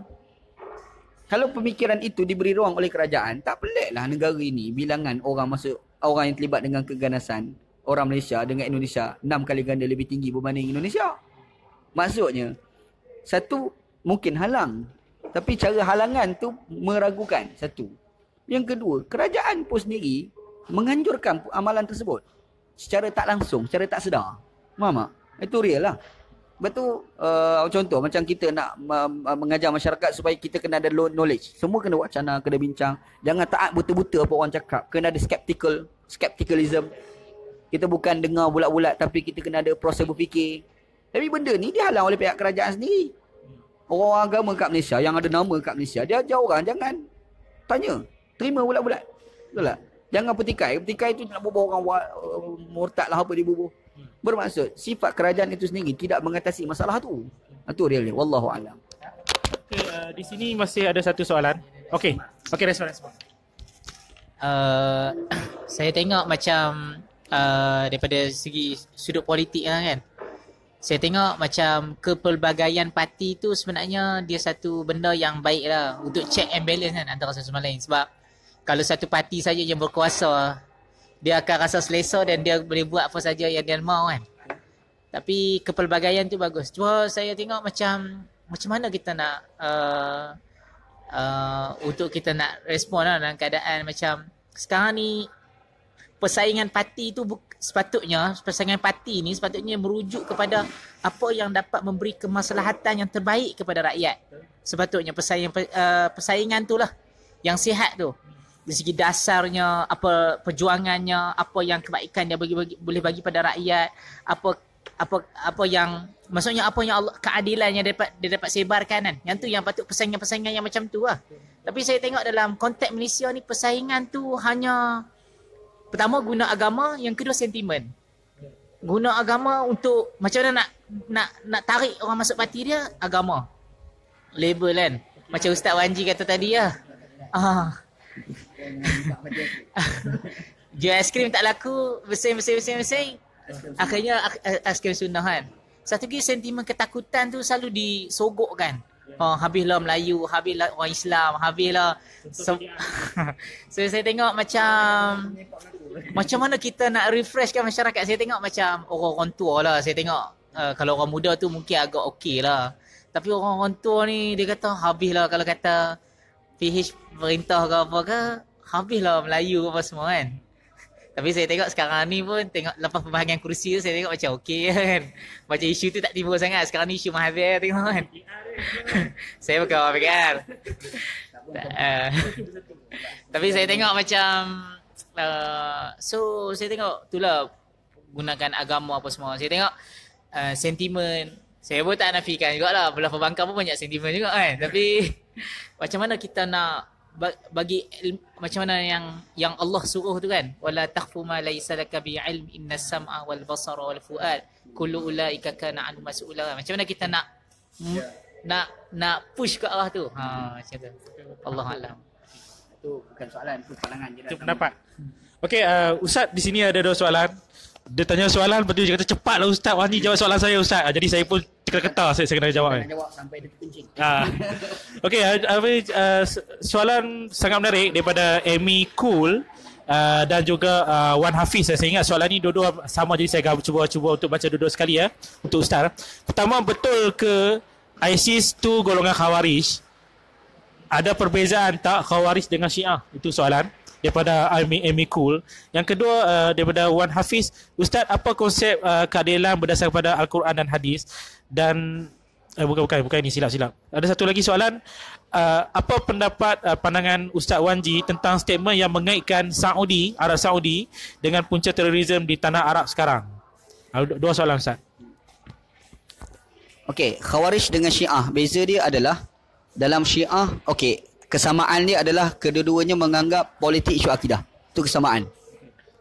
Kalau pemikiran itu diberi ruang oleh kerajaan, tak peliklah negara ini bilangan orang masuk orang yang terlibat dengan keganasan orang Malaysia dengan Indonesia enam kali ganda lebih tinggi berbanding Indonesia. Maksudnya satu mungkin halang tapi cara halangan tu meragukan satu. Yang kedua, kerajaan pun sendiri menganjurkan amalan tersebut secara tak langsung, secara tak sedar. Faham tak? Itu real lah. Lepas tu uh, contoh macam kita nak uh, mengajar masyarakat supaya kita kena ada knowledge. Semua kena wacana, kena bincang. Jangan taat buta-buta apa orang cakap. Kena ada skeptical, skepticalism. Kita bukan dengar bulat-bulat tapi kita kena ada proses berfikir. Tapi benda ni dihalang oleh pihak kerajaan sendiri. Orang agama kat Malaysia yang ada nama kat Malaysia, dia ajar orang jangan tanya. Terima bulat-bulat. Betul tak? Jangan petikai. Petikai tu nak bubuh orang uh, murtad lah apa dia bubuh. Bermaksud sifat kerajaan itu sendiri tidak mengatasi masalah tu. Itu real dia. Wallahu alam. Okay, uh, di sini masih ada satu soalan. Okey. Okey, respon respon. Uh, saya tengok macam uh, daripada segi sudut politik lah kan. Saya tengok macam kepelbagaian parti tu sebenarnya dia satu benda yang baik lah untuk check and balance kan antara satu sama lain. Sebab kalau satu parti saja yang berkuasa dia akan rasa selesa dan dia boleh buat apa saja yang dia mau kan. Tapi kepelbagaian tu bagus. Cuma saya tengok macam macam mana kita nak uh, uh, untuk kita nak respon lah dalam keadaan macam sekarang ni persaingan parti tu sepatutnya persaingan parti ni sepatutnya merujuk kepada apa yang dapat memberi kemaslahatan yang terbaik kepada rakyat. Sepatutnya persaingan uh, persaingan tu lah yang sihat tu dari segi dasarnya apa perjuangannya apa yang kebaikan dia bagi, bagi boleh bagi pada rakyat apa apa apa yang maksudnya apa yang Allah keadilan yang dapat dia dapat sebarkan kan. Yang tu yang patut persaingan-persaingan yang macam tu lah. Tapi saya tengok dalam konteks Malaysia ni persaingan tu hanya pertama guna agama yang kedua sentimen. Guna agama untuk macam mana nak nak nak tarik orang masuk parti dia? Agama. Label kan. Macam Ustaz Wanji kata tadi lah. Ah Jual aiskrim tak laku, besing-besing-besing-besing. Akhirnya aiskrim sunnah kan. Satu lagi sentimen ketakutan tu selalu disogokkan. Oh, habislah Melayu, habislah orang Islam, habislah so, so saya tengok macam macam mana kita nak refreshkan masyarakat. Saya tengok macam orang-orang tua lah. Saya tengok uh, kalau orang muda tu mungkin agak okey lah. Tapi orang-orang tua ni dia kata habislah kalau kata PH perintah ke apa ke habislah Melayu apa semua kan. Tapi saya tengok sekarang ni pun tengok lepas pembahagian kursi tu saya tengok macam okey kan. Macam isu tu tak timbul sangat. Sekarang ni isu Mahathir tengok kan. Saya bukan orang fikir uh, tapi saya tengok macam uh, so saya tengok itulah gunakan agama apa semua. Saya tengok uh, sentimen saya pun tak nafikan jugalah. Belah pembangkang pun banyak sentimen juga kan. Tapi macam mana kita nak bagi macam mana yang yang Allah suruh tu kan? Wala takhfu ma laysa laka bi ilm inna sam'a wal basara wal fuad. Kullu ulaika kana an mas'ula. Macam mana kita nak yeah. nak nak push ke arah tu? Ha macam tu. Allah alam. Itu bukan soalan itu pandangan je itu pendapat. Okey uh, ustaz di sini ada dua soalan dia tanya soalan lepas tu dia kata cepatlah ustaz. Wani jawab soalan saya ustaz. Jadi saya pun ketar-ketar saya, saya kena jawab kena jawab sampai dia terkencing ah. okey uh, uh, soalan sangat menarik daripada Amy Cool uh, dan juga uh, Wan Hafiz. Saya ingat soalan ni dua-dua sama jadi saya cuba cuba untuk baca dua-dua sekali ya untuk ustaz. Pertama betul ke ISIS tu golongan khawarij? Ada perbezaan tak khawarij dengan syiah? Itu soalan daripada Amy, Amy Cool. Yang kedua uh, daripada Wan Hafiz, Ustaz apa konsep uh, keadilan berdasarkan pada Al-Quran dan hadis dan Eh, bukan bukan bukan ini silap silap. Ada satu lagi soalan. Uh, apa pendapat uh, pandangan Ustaz Wanji tentang statement yang mengaitkan Saudi, Arab Saudi dengan punca terorisme di tanah Arab sekarang? Uh, dua soalan Ustaz. Okey, Khawarij dengan Syiah, beza dia adalah dalam Syiah, okey, kesamaan dia adalah kedua-duanya menganggap politik isu akidah. Itu kesamaan.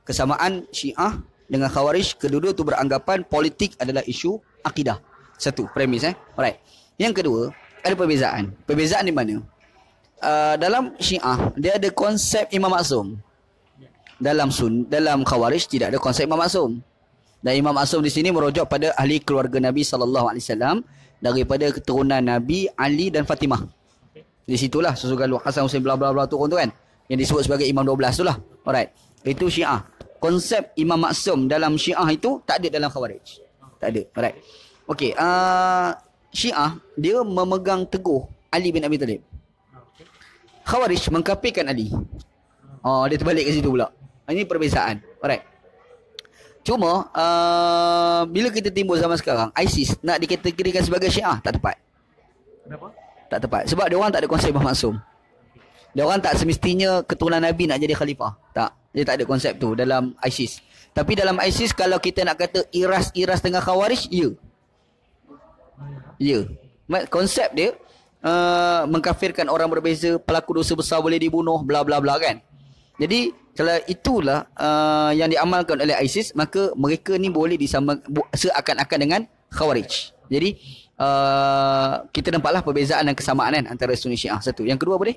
Kesamaan Syiah dengan Khawarij, kedua-dua tu beranggapan politik adalah isu akidah. Satu, premis eh. Alright. Yang kedua, ada perbezaan. Perbezaan di mana? Uh, dalam Syiah, dia ada konsep Imam Maksum. Dalam sun, dalam Khawarij tidak ada konsep Imam Maksum. Dan Imam Maksum di sini merujuk pada ahli keluarga Nabi sallallahu alaihi wasallam daripada keturunan Nabi Ali dan Fatimah. Di situlah susukan Hasan Husain bla bla bla turun tu kan. Yang disebut sebagai Imam 12 tu lah. Alright. Itu Syiah. Konsep Imam Maksum dalam Syiah itu tak ada dalam Khawarij. Tak ada. Alright. Okey, uh, Syiah dia memegang teguh Ali bin Abi Talib. Khawarij mengkafirkan Ali. Oh, dia terbalik ke situ pula. Ini perbezaan. Alright. Cuma uh, bila kita timbul zaman sekarang, ISIS nak dikategorikan sebagai Syiah tak tepat. Kenapa? Tak tepat. Sebab dia orang tak ada konsep Imam Maksum. Dia orang tak semestinya keturunan Nabi nak jadi khalifah. Tak. Dia tak ada konsep tu dalam ISIS. Tapi dalam ISIS kalau kita nak kata iras-iras dengan Khawarij, ya. Ya. Konsep dia uh, mengkafirkan orang berbeza, pelaku dosa besar boleh dibunuh, bla bla bla kan. Jadi kalau itulah uh, yang diamalkan oleh ISIS, maka mereka ni boleh disama seakan-akan dengan Khawarij. Jadi uh, kita nampaklah perbezaan dan kesamaan kan antara Sunni Syiah. Satu. Yang kedua boleh?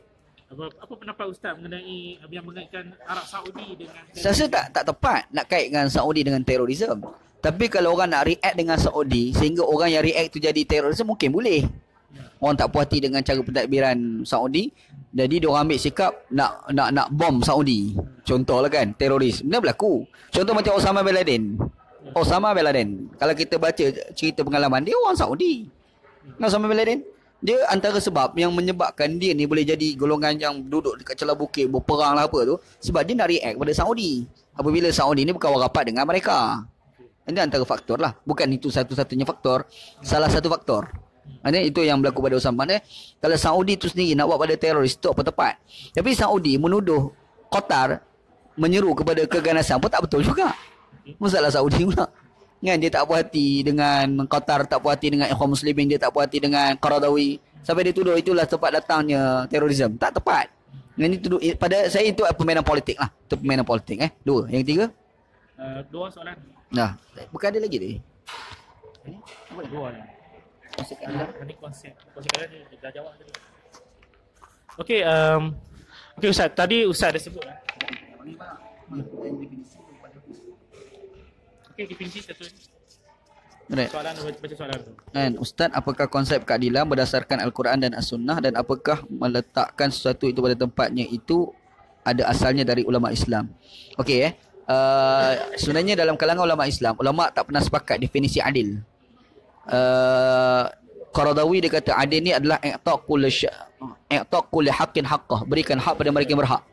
Apa, apa pendapat Ustaz mengenai yang mengaitkan Arab Saudi dengan Saya rasa tak tak tepat nak kaitkan Saudi dengan terorisme. Tapi kalau orang nak react dengan Saudi sehingga orang yang react tu jadi terorisme mungkin boleh. Orang tak puas hati dengan cara pentadbiran Saudi, jadi dia orang ambil sikap nak nak nak bom Saudi. Contohlah kan teroris. Benda berlaku. Contoh macam Osama bin Laden. Osama bin Laden. Kalau kita baca cerita pengalaman dia orang Saudi. Osama bin Laden dia antara sebab yang menyebabkan dia ni boleh jadi golongan yang duduk dekat celah bukit berperang lah apa tu sebab dia nak react pada Saudi. Apabila Saudi ni berkawan rapat dengan mereka. Ini antara faktor lah. Bukan itu satu-satunya faktor. Salah satu faktor. Maksudnya itu yang berlaku pada Osama Maksudnya kalau Saudi tu sendiri nak buat pada teroris itu apa tepat? Tapi Saudi menuduh Qatar menyeru kepada keganasan pun tak betul juga masalah Saudi pula. Kan dia tak puas hati dengan Qatar tak puas hati dengan ikhwan muslimin dia tak puas hati dengan Qaradawi. Sampai dia tuduh itulah tempat datangnya terorisme. Tak tepat. Ini tuduh pada saya itu permainan politik lah. Itu permainan politik eh. Dua. Yang ketiga? Uh, dua soalan. Nah. Bukan ada lagi ni dua ini konsep. Konsep dah jawab tadi. Okey, um, okey Ustaz, tadi Ustaz dah sebut lah. Okey, definisi satu ni. Right. Soalan baca soalan tu. Kan, Ustaz, apakah konsep keadilan berdasarkan Al-Quran dan As-Sunnah dan apakah meletakkan sesuatu itu pada tempatnya itu ada asalnya dari ulama Islam? Okey eh. Uh, sebenarnya dalam kalangan ulama Islam, ulama tak pernah sepakat definisi adil. Uh, Qaradawi dia kata adil ni adalah i'taqul i'taqul haqqin haqqah, berikan hak pada mereka yang berhak.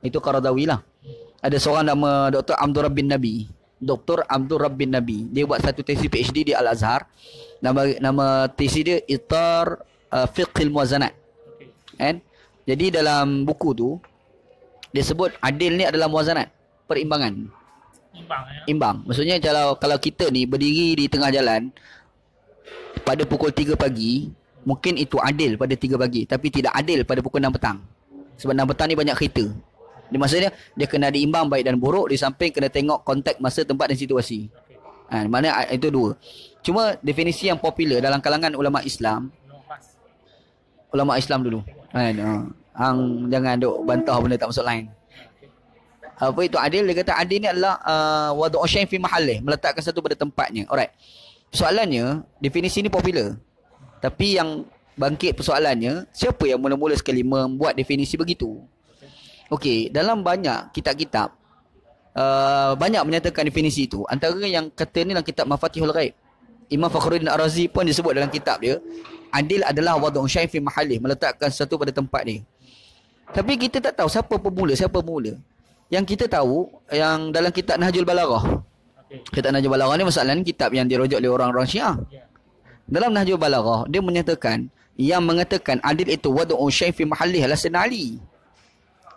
Itu Qaradawi lah. Ada seorang nama Dr. Abdul Rabbin Nabi. Dr. Abdul Rabbin Nabi. Dia buat satu tesis PhD di Al-Azhar. Nama nama tesis dia Itar uh, Fiqhil Muwazanat. Kan? Jadi dalam buku tu dia sebut adil ni adalah muwazanat, perimbangan. Imbang ya. Imbang. Maksudnya kalau kalau kita ni berdiri di tengah jalan pada pukul 3 pagi, mungkin itu adil pada 3 pagi, tapi tidak adil pada pukul 6 petang. Sebab 6 petang ni banyak kereta. Dia maksudnya dia kena diimbang baik dan buruk di samping kena tengok konteks masa tempat dan situasi. Ha, mana itu dua. Cuma definisi yang popular dalam kalangan ulama Islam ulama Islam dulu. Kan? Ha. Hang jangan duk bantah benda tak masuk lain. Apa itu adil? Dia kata adil ni adalah uh, wadu'u syai'in fi mahallih, meletakkan satu pada tempatnya. Alright. Soalannya, definisi ni popular. Tapi yang bangkit persoalannya, siapa yang mula-mula sekali membuat definisi begitu? Okey, dalam banyak kitab-kitab uh, banyak menyatakan definisi itu. Antara yang kata ni dalam kitab Mafatihul Ghaib. Imam Fakhruddin Ar-Razi pun disebut dalam kitab dia, adil adalah wad'u syai' fi mahallih, meletakkan sesuatu pada tempat dia. Tapi kita tak tahu siapa pemula, siapa pemula. Yang kita tahu yang dalam kitab Nahjul Balaghah. Okey. Kitab Nahjul Balaghah ni masalah ni kitab yang dirujuk oleh orang-orang Syiah. Ya. Dalam Nahjul Balaghah dia menyatakan yang mengatakan adil itu wad'u syai' fi mahallih adalah Sayyidina Ali.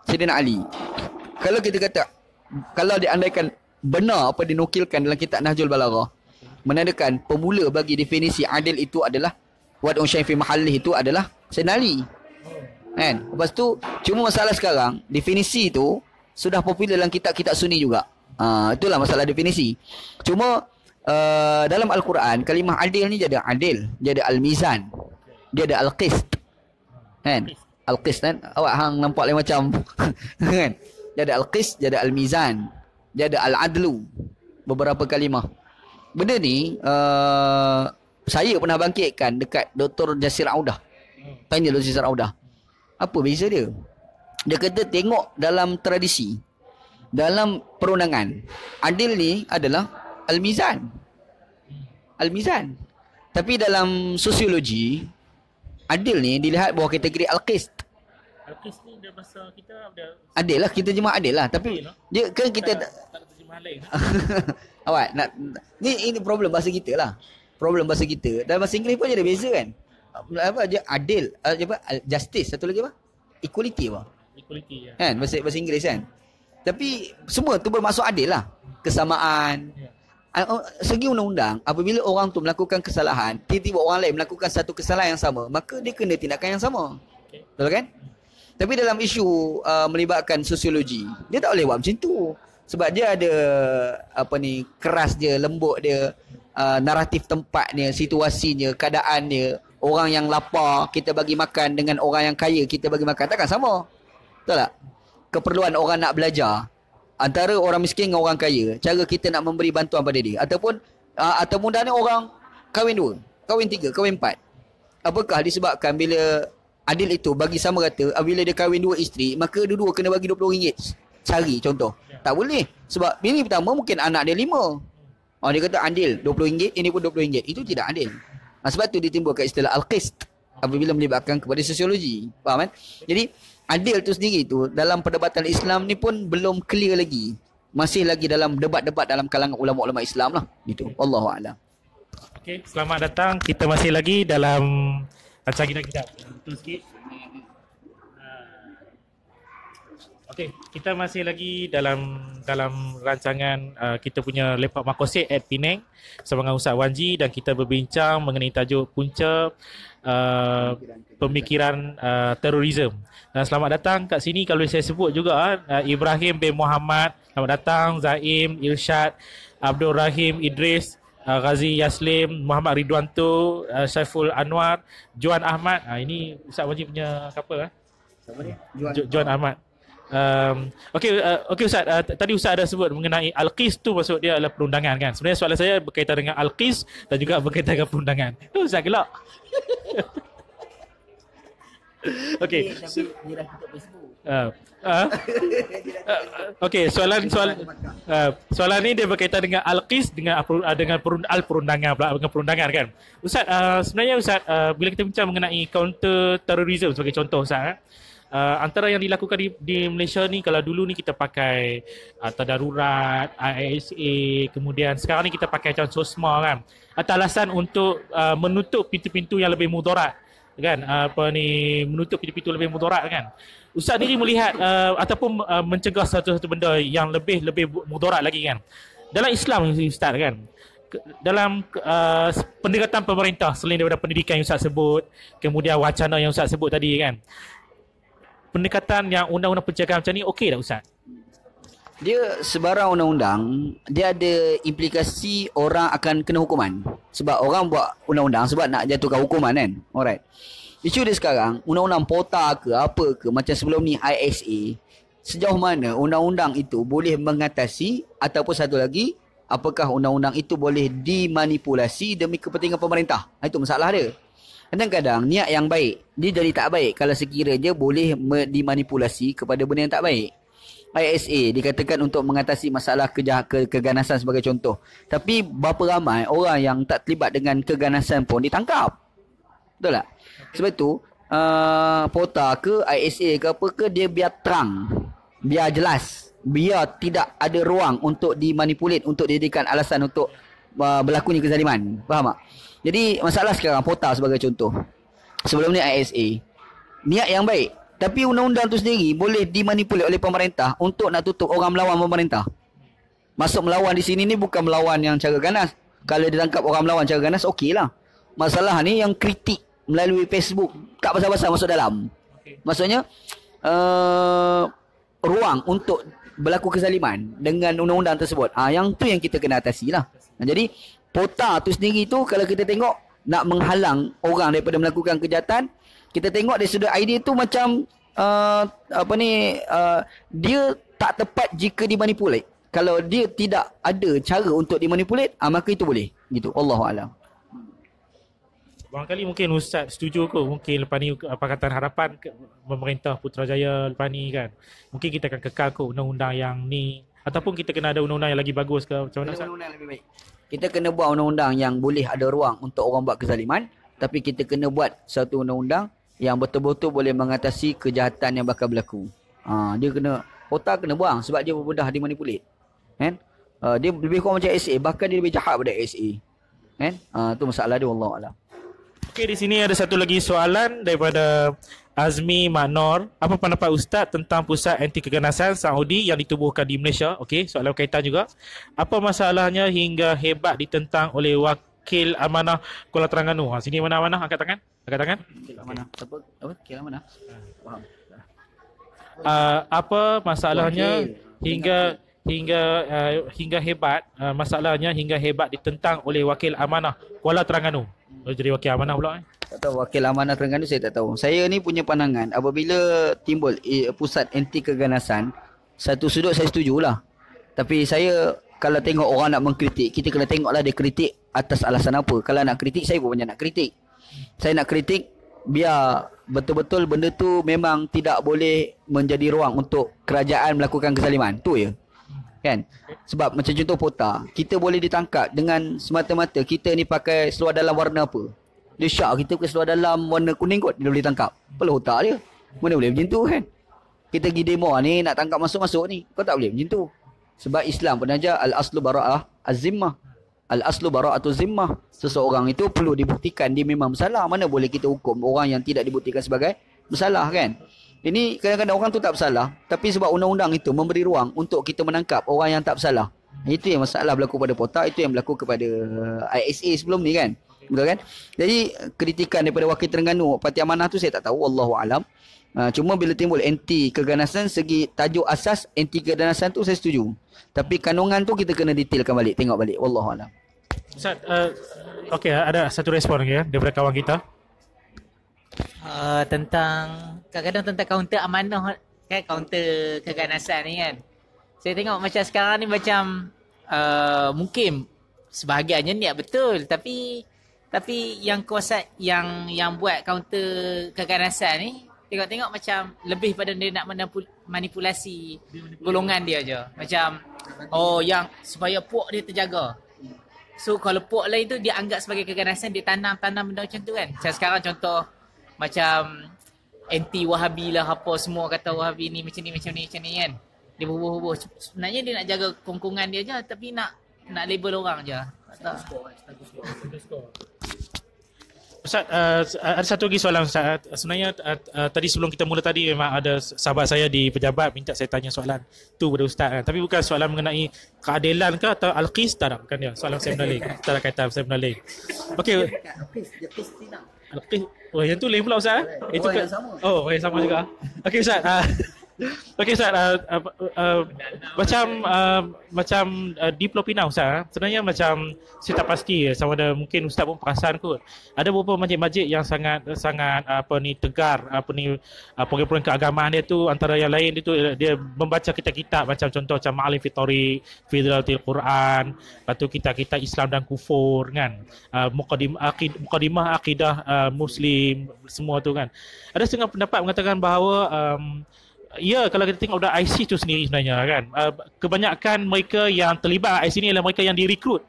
Sayyidina Ali. Kalau kita kata kalau diandaikan benar apa dinukilkan dalam kitab Nahjul Balaghah menandakan pemula bagi definisi adil itu adalah wad'u syai' fi mahallih itu adalah Sayyidina Ali. Kan? Lepas tu cuma masalah sekarang definisi itu sudah popular dalam kitab-kitab sunni juga. Uh, itulah masalah definisi. Cuma uh, dalam al-Quran kalimah adil ni ada adil, ada al-mizan. Ada al-qist. Kan? Al-qist kan? Awak hang nampak lain macam kan? Dia ada al-qist, dia ada al-mizan. Dia ada al-adlu. Beberapa kalimah. Benda ni uh, saya pernah bangkitkan dekat Dr. Jasir Audah. Tanya Dr. Jasir Audah. Apa beza dia? Dia kata tengok dalam tradisi. Dalam perundangan. Adil ni adalah al-mizan. Al-mizan. Tapi dalam sosiologi, adil ni dilihat bawah kategori al-qist. Al-Qis ni dia bahasa kita dia Adil lah, kita jemaah adil lah. Tapi Adil lah. dia kan kita... tak, tak ada terjemahan lain. Awak, nak, ni ini problem bahasa kita lah. Problem bahasa kita. Dalam bahasa Inggeris pun ada beza kan? Apa dia adil, uh, apa justice, satu lagi apa? Equality apa? Equality ya. Kan bahasa bahasa Inggeris kan? Tapi semua tu bermaksud adil lah. Kesamaan. Ya. Ah, oh, Segi undang-undang, apabila orang tu melakukan kesalahan, tiba-tiba orang lain melakukan satu kesalahan yang sama, maka dia kena tindakan yang sama. Okey. Betul kan? Tapi dalam isu uh, melibatkan sosiologi, dia tak boleh buat macam tu. Sebab dia ada apa ni keras dia, lembut dia, uh, naratif tempatnya, situasinya, keadaan dia. Orang yang lapar kita bagi makan dengan orang yang kaya kita bagi makan takkan sama. Betul tak? Keperluan orang nak belajar antara orang miskin dengan orang kaya, cara kita nak memberi bantuan pada dia ataupun uh, atau mudahnya orang kahwin dua, kahwin tiga, kahwin empat. Apakah disebabkan bila adil itu bagi sama rata apabila dia kahwin dua isteri maka dua-dua kena bagi RM20 sehari contoh. Tak boleh. Sebab bini pertama mungkin anak dia lima. Oh, dia kata adil RM20 ini pun RM20 itu tidak adil. Ha, sebab tu ditimbulkan istilah al-qist apabila melibatkan kepada sosiologi. Faham kan jadi adil tu sendiri tu dalam perdebatan Islam ni pun belum clear lagi. Masih lagi dalam debat-debat dalam kalangan ulama-ulama Islam lah. Gitu. Allahu a'lam. Okey, selamat datang. Kita masih lagi dalam rancangan kita. kita. Betul sikit. Ah. Okey, kita masih lagi dalam dalam rancangan uh, kita punya lepak makosik at Penang dengan Ustaz Wanji dan kita berbincang mengenai tajuk punca uh, pemikiran uh, terorisme. Dan selamat datang kat sini kalau saya sebut juga uh, Ibrahim bin Muhammad, selamat datang Zaim, Irsyad, Abdul Rahim Idris, uh, Ghazi Yaslim, Muhammad Ridwanto, uh, Saiful Anwar, Juan Ahmad. Uh, ini Ustaz Wajib punya couple eh. Jo- Juan Ahmad. Um, okey uh, okey Ustaz uh, tadi Ustaz ada sebut mengenai al-qis tu maksud dia adalah perundangan kan. Sebenarnya soalan saya berkaitan dengan al-qis dan juga berkaitan dengan perundangan. Tu Ustaz gelak. tutup Facebook. Uh, uh, uh, okey, soalan soalan uh, soalan ni dia berkaitan dengan al-qis dengan uh, dengan perund- al-perundangan pula dengan perundangan kan. Ustaz uh, sebenarnya Ustaz uh, bila kita bincang mengenai counter terrorism sebagai contoh Ustaz eh, Uh, antara yang dilakukan di, di Malaysia ni kalau dulu ni kita pakai uh, tadarurat, ISA, kemudian sekarang ni kita pakai macam SOSMA kan. Atas alasan untuk uh, menutup pintu-pintu yang lebih mudarat kan apa ni menutup pintu-pintu lebih mudarat kan. Ustaz ni melihat uh, ataupun uh, mencegah satu-satu benda yang lebih lebih mudarat lagi kan. Dalam Islam Ustaz kan. Dalam uh, pendekatan pemerintah selain daripada pendidikan yang Ustaz sebut, kemudian wacana yang Ustaz sebut tadi kan. Pendekatan yang undang-undang pencegahan macam ni okey tak Ustaz? Dia sebarang undang-undang Dia ada implikasi Orang akan kena hukuman. Sebab orang buat undang-undang Sebab nak jatuhkan hukuman kan? Alright. Isu dia sekarang Undang-undang POTA ke Apa ke Macam sebelum ni ISA Sejauh mana undang-undang itu Boleh mengatasi Ataupun satu lagi Apakah undang-undang itu boleh dimanipulasi Demi kepentingan pemerintah? Itu masalah dia. Kadang-kadang niat yang baik Dia jadi tak baik Kalau sekiranya boleh dimanipulasi Kepada benda yang tak baik ISA dikatakan untuk mengatasi masalah kejah ke, keganasan sebagai contoh. Tapi berapa ramai orang yang tak terlibat dengan keganasan pun ditangkap. Betul tak? Sebab itu uh, POTA ke ISA ke apa ke dia biar terang. Biar jelas. Biar tidak ada ruang untuk dimanipulit untuk dijadikan alasan untuk uh, berlakunya kezaliman. Faham tak? Jadi masalah sekarang POTA sebagai contoh. Sebelum ni ISA. Niat yang baik. Tapi undang-undang tu sendiri boleh dimanipulasi oleh pemerintah untuk nak tutup orang melawan pemerintah. Masuk melawan di sini ni bukan melawan yang cara ganas. Kalau ditangkap orang melawan cara ganas, okey lah. Masalah ni yang kritik melalui Facebook. Tak pasal-pasal masuk dalam. Maksudnya, uh, ruang untuk berlaku kezaliman dengan undang-undang tersebut. Ah, yang tu yang kita kena atasi lah. Jadi, pota tu sendiri tu kalau kita tengok nak menghalang orang daripada melakukan kejahatan, kita tengok dari sudut idea tu macam uh, apa ni uh, dia tak tepat jika dimanipulate. Kalau dia tidak ada cara untuk dimanipulate, uh, maka itu boleh. Gitu. Allah alam. Barangkali mungkin Ustaz setuju ke mungkin lepas ni Pakatan Harapan ke pemerintah Putrajaya lepas ni kan. Mungkin kita akan kekal ke undang-undang yang ni ataupun kita kena ada undang-undang yang lagi bagus ke macam mana Ustaz? Undang-undang lebih baik. Kita kena buat undang-undang yang boleh ada ruang untuk orang buat kezaliman tapi kita kena buat satu undang-undang yang betul-betul boleh mengatasi kejahatan yang bakal berlaku. Ha, dia kena otak kena buang sebab dia mudah dimanipulate. Kan? Uh, dia lebih kurang macam SA, bahkan dia lebih jahat daripada SA. Kan? Uh, tu masalah dia Allah Allah. Okey di sini ada satu lagi soalan daripada Azmi Maknor. Apa pendapat ustaz tentang pusat anti keganasan Saudi yang ditubuhkan di Malaysia? Okey, soalan berkaitan juga. Apa masalahnya hingga hebat ditentang oleh wakil amanah Kuala Terengganu? Ha, sini mana amanah angkat tangan? Angkat tangan. Kira mana? Apa? Apa? Kira mana? Faham. Uh, apa masalahnya Wakil. hingga hingga uh, hingga hebat uh, masalahnya hingga hebat ditentang oleh wakil amanah Kuala Terengganu. Oh, jadi wakil amanah pula eh. Tak tahu wakil amanah Terengganu saya tak tahu. Saya ni punya pandangan apabila timbul eh, pusat anti keganasan satu sudut saya setujulah. Tapi saya kalau tengok orang nak mengkritik, kita kena tengoklah dia kritik atas alasan apa. Kalau nak kritik saya pun banyak nak kritik. Saya nak kritik biar betul-betul benda tu memang tidak boleh menjadi ruang untuk kerajaan melakukan kezaliman. Tu ya. Kan? Sebab macam contoh pota, kita boleh ditangkap dengan semata-mata kita ni pakai seluar dalam warna apa. Dia syak kita pakai seluar dalam warna kuning kot, dia boleh tangkap. Apalah otak dia? Mana boleh macam tu kan? Kita pergi demo ni nak tangkap masuk-masuk ni. Kau tak boleh macam tu. Sebab Islam pun ajar al-aslu bara'ah az-zimmah. Al-aslu bara'atu zimmah. Seseorang itu perlu dibuktikan dia memang bersalah. Mana boleh kita hukum orang yang tidak dibuktikan sebagai bersalah kan? Ini kadang-kadang orang tu tak bersalah. Tapi sebab undang-undang itu memberi ruang untuk kita menangkap orang yang tak bersalah. Itu yang masalah berlaku pada POTA. Itu yang berlaku kepada ISA sebelum ni kan? Betul kan? Jadi kritikan daripada Wakil Terengganu Parti Amanah tu saya tak tahu. Wallahualam. Uh, cuma bila timbul anti keganasan segi tajuk asas anti keganasan tu saya setuju. Tapi kandungan tu kita kena detailkan balik, tengok balik. Wallahualam. Ustaz, uh, okey ada satu respon lagi ya daripada kawan kita. uh, tentang kadang-kadang tentang kaunter amanah kan kaunter keganasan ni kan. Saya tengok macam sekarang ni macam uh, mungkin sebahagiannya niat betul tapi tapi yang kuasa yang yang buat kaunter keganasan ni tengok-tengok macam lebih pada dia nak manipul- manipulasi golongan dia je. Macam oh yang supaya puak dia terjaga. So kalau puak lain tu dia anggap sebagai keganasan dia tanam-tanam benda macam tu kan. Macam sekarang contoh macam anti wahabi lah apa semua kata wahabi ni macam ni macam ni macam ni kan. Dia bubuh-bubuh. Sebenarnya dia nak jaga kongkongan dia je tapi nak nak label orang je. Tak. Ustaz, uh, ada satu lagi soalan Ustaz. Sebenarnya uh, uh, tadi sebelum kita mula tadi memang ada sahabat saya di pejabat minta saya tanya soalan tu pada Ustaz kan. Tapi bukan soalan mengenai keadilan ke atau Al-Qis tak ada. Bukan dia. Soalan saya menaling. Tak ada kaitan saya menaling. Okey. Al-Qis. Oh yang tu lain pula Ustaz. eh? Itu yang sama. Oh yang sama juga. Okey Ustaz. Uh, Okey Ustaz, uh, uh, uh, macam uh, macam uh, di Pulau Pinang Ustaz, uh, sebenarnya macam saya tak pasti sama ada mungkin Ustaz pun perasan kot. Ada beberapa masjid-masjid yang sangat sangat apa ni tegar apa ni uh, program-program keagamaan dia tu antara yang lain dia tu dia membaca kitab-kitab macam contoh macam Ma'alim Fitori, Fidratil Quran, lepas tu kitab-kitab Islam dan kufur kan. Uh, muqaddim akid, mukadimah akidah uh, muslim semua tu kan. Ada setengah pendapat mengatakan bahawa um, Ya, kalau kita tengok dah IC tu sendiri sebenarnya kan. Uh, kebanyakan mereka yang terlibat IC ni adalah mereka yang direkrut.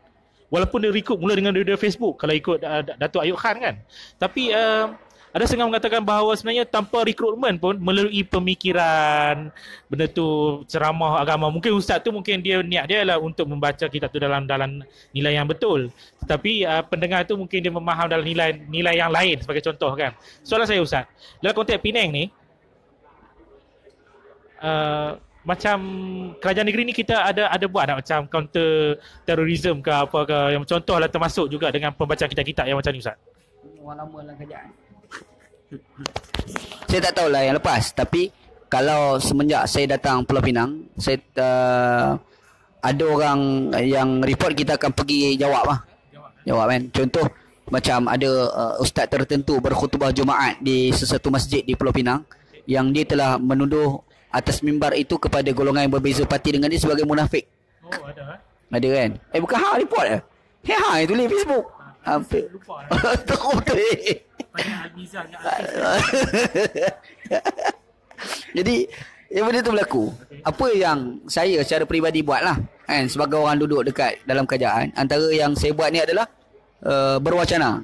Walaupun dia rekrut mula dengan daripada Facebook kalau ikut uh, Datuk Ayub Khan kan. Tapi uh, ada setengah mengatakan bahawa sebenarnya tanpa rekrutmen pun melalui pemikiran benda tu ceramah agama mungkin ustaz tu mungkin dia niat dia adalah untuk membaca kitab tu dalam dalam nilai yang betul tetapi uh, pendengar tu mungkin dia memaham dalam nilai nilai yang lain sebagai contoh kan soalan saya ustaz dalam konteks Penang ni uh, macam kerajaan negeri ni kita ada ada buat tak macam counter terorism ke apa ke yang contohlah termasuk juga dengan pembacaan kitab-kitab yang macam ni ustaz. Orang lama dalam kerajaan. saya tak tahulah yang lepas tapi kalau semenjak saya datang Pulau Pinang saya uh, ada orang yang report kita akan pergi jawab lah. Jawab kan. Contoh macam ada uh, ustaz tertentu berkhutbah Jumaat di sesuatu masjid di Pulau Pinang yang dia telah menuduh atas mimbar itu kepada golongan yang berbeza parti dengan dia sebagai munafik. Oh ada eh. Ada kan? Eh bukan hang report eh? Hei hang yang tulis Facebook. Apa? Lupa eh. Teruk. Banyak Al-Mizan kat Jadi yang benda tu berlaku. Apa yang saya secara peribadi buat lah. Kan? Sebagai orang duduk dekat dalam kerajaan. Antara yang saya buat ni adalah uh, berwacana.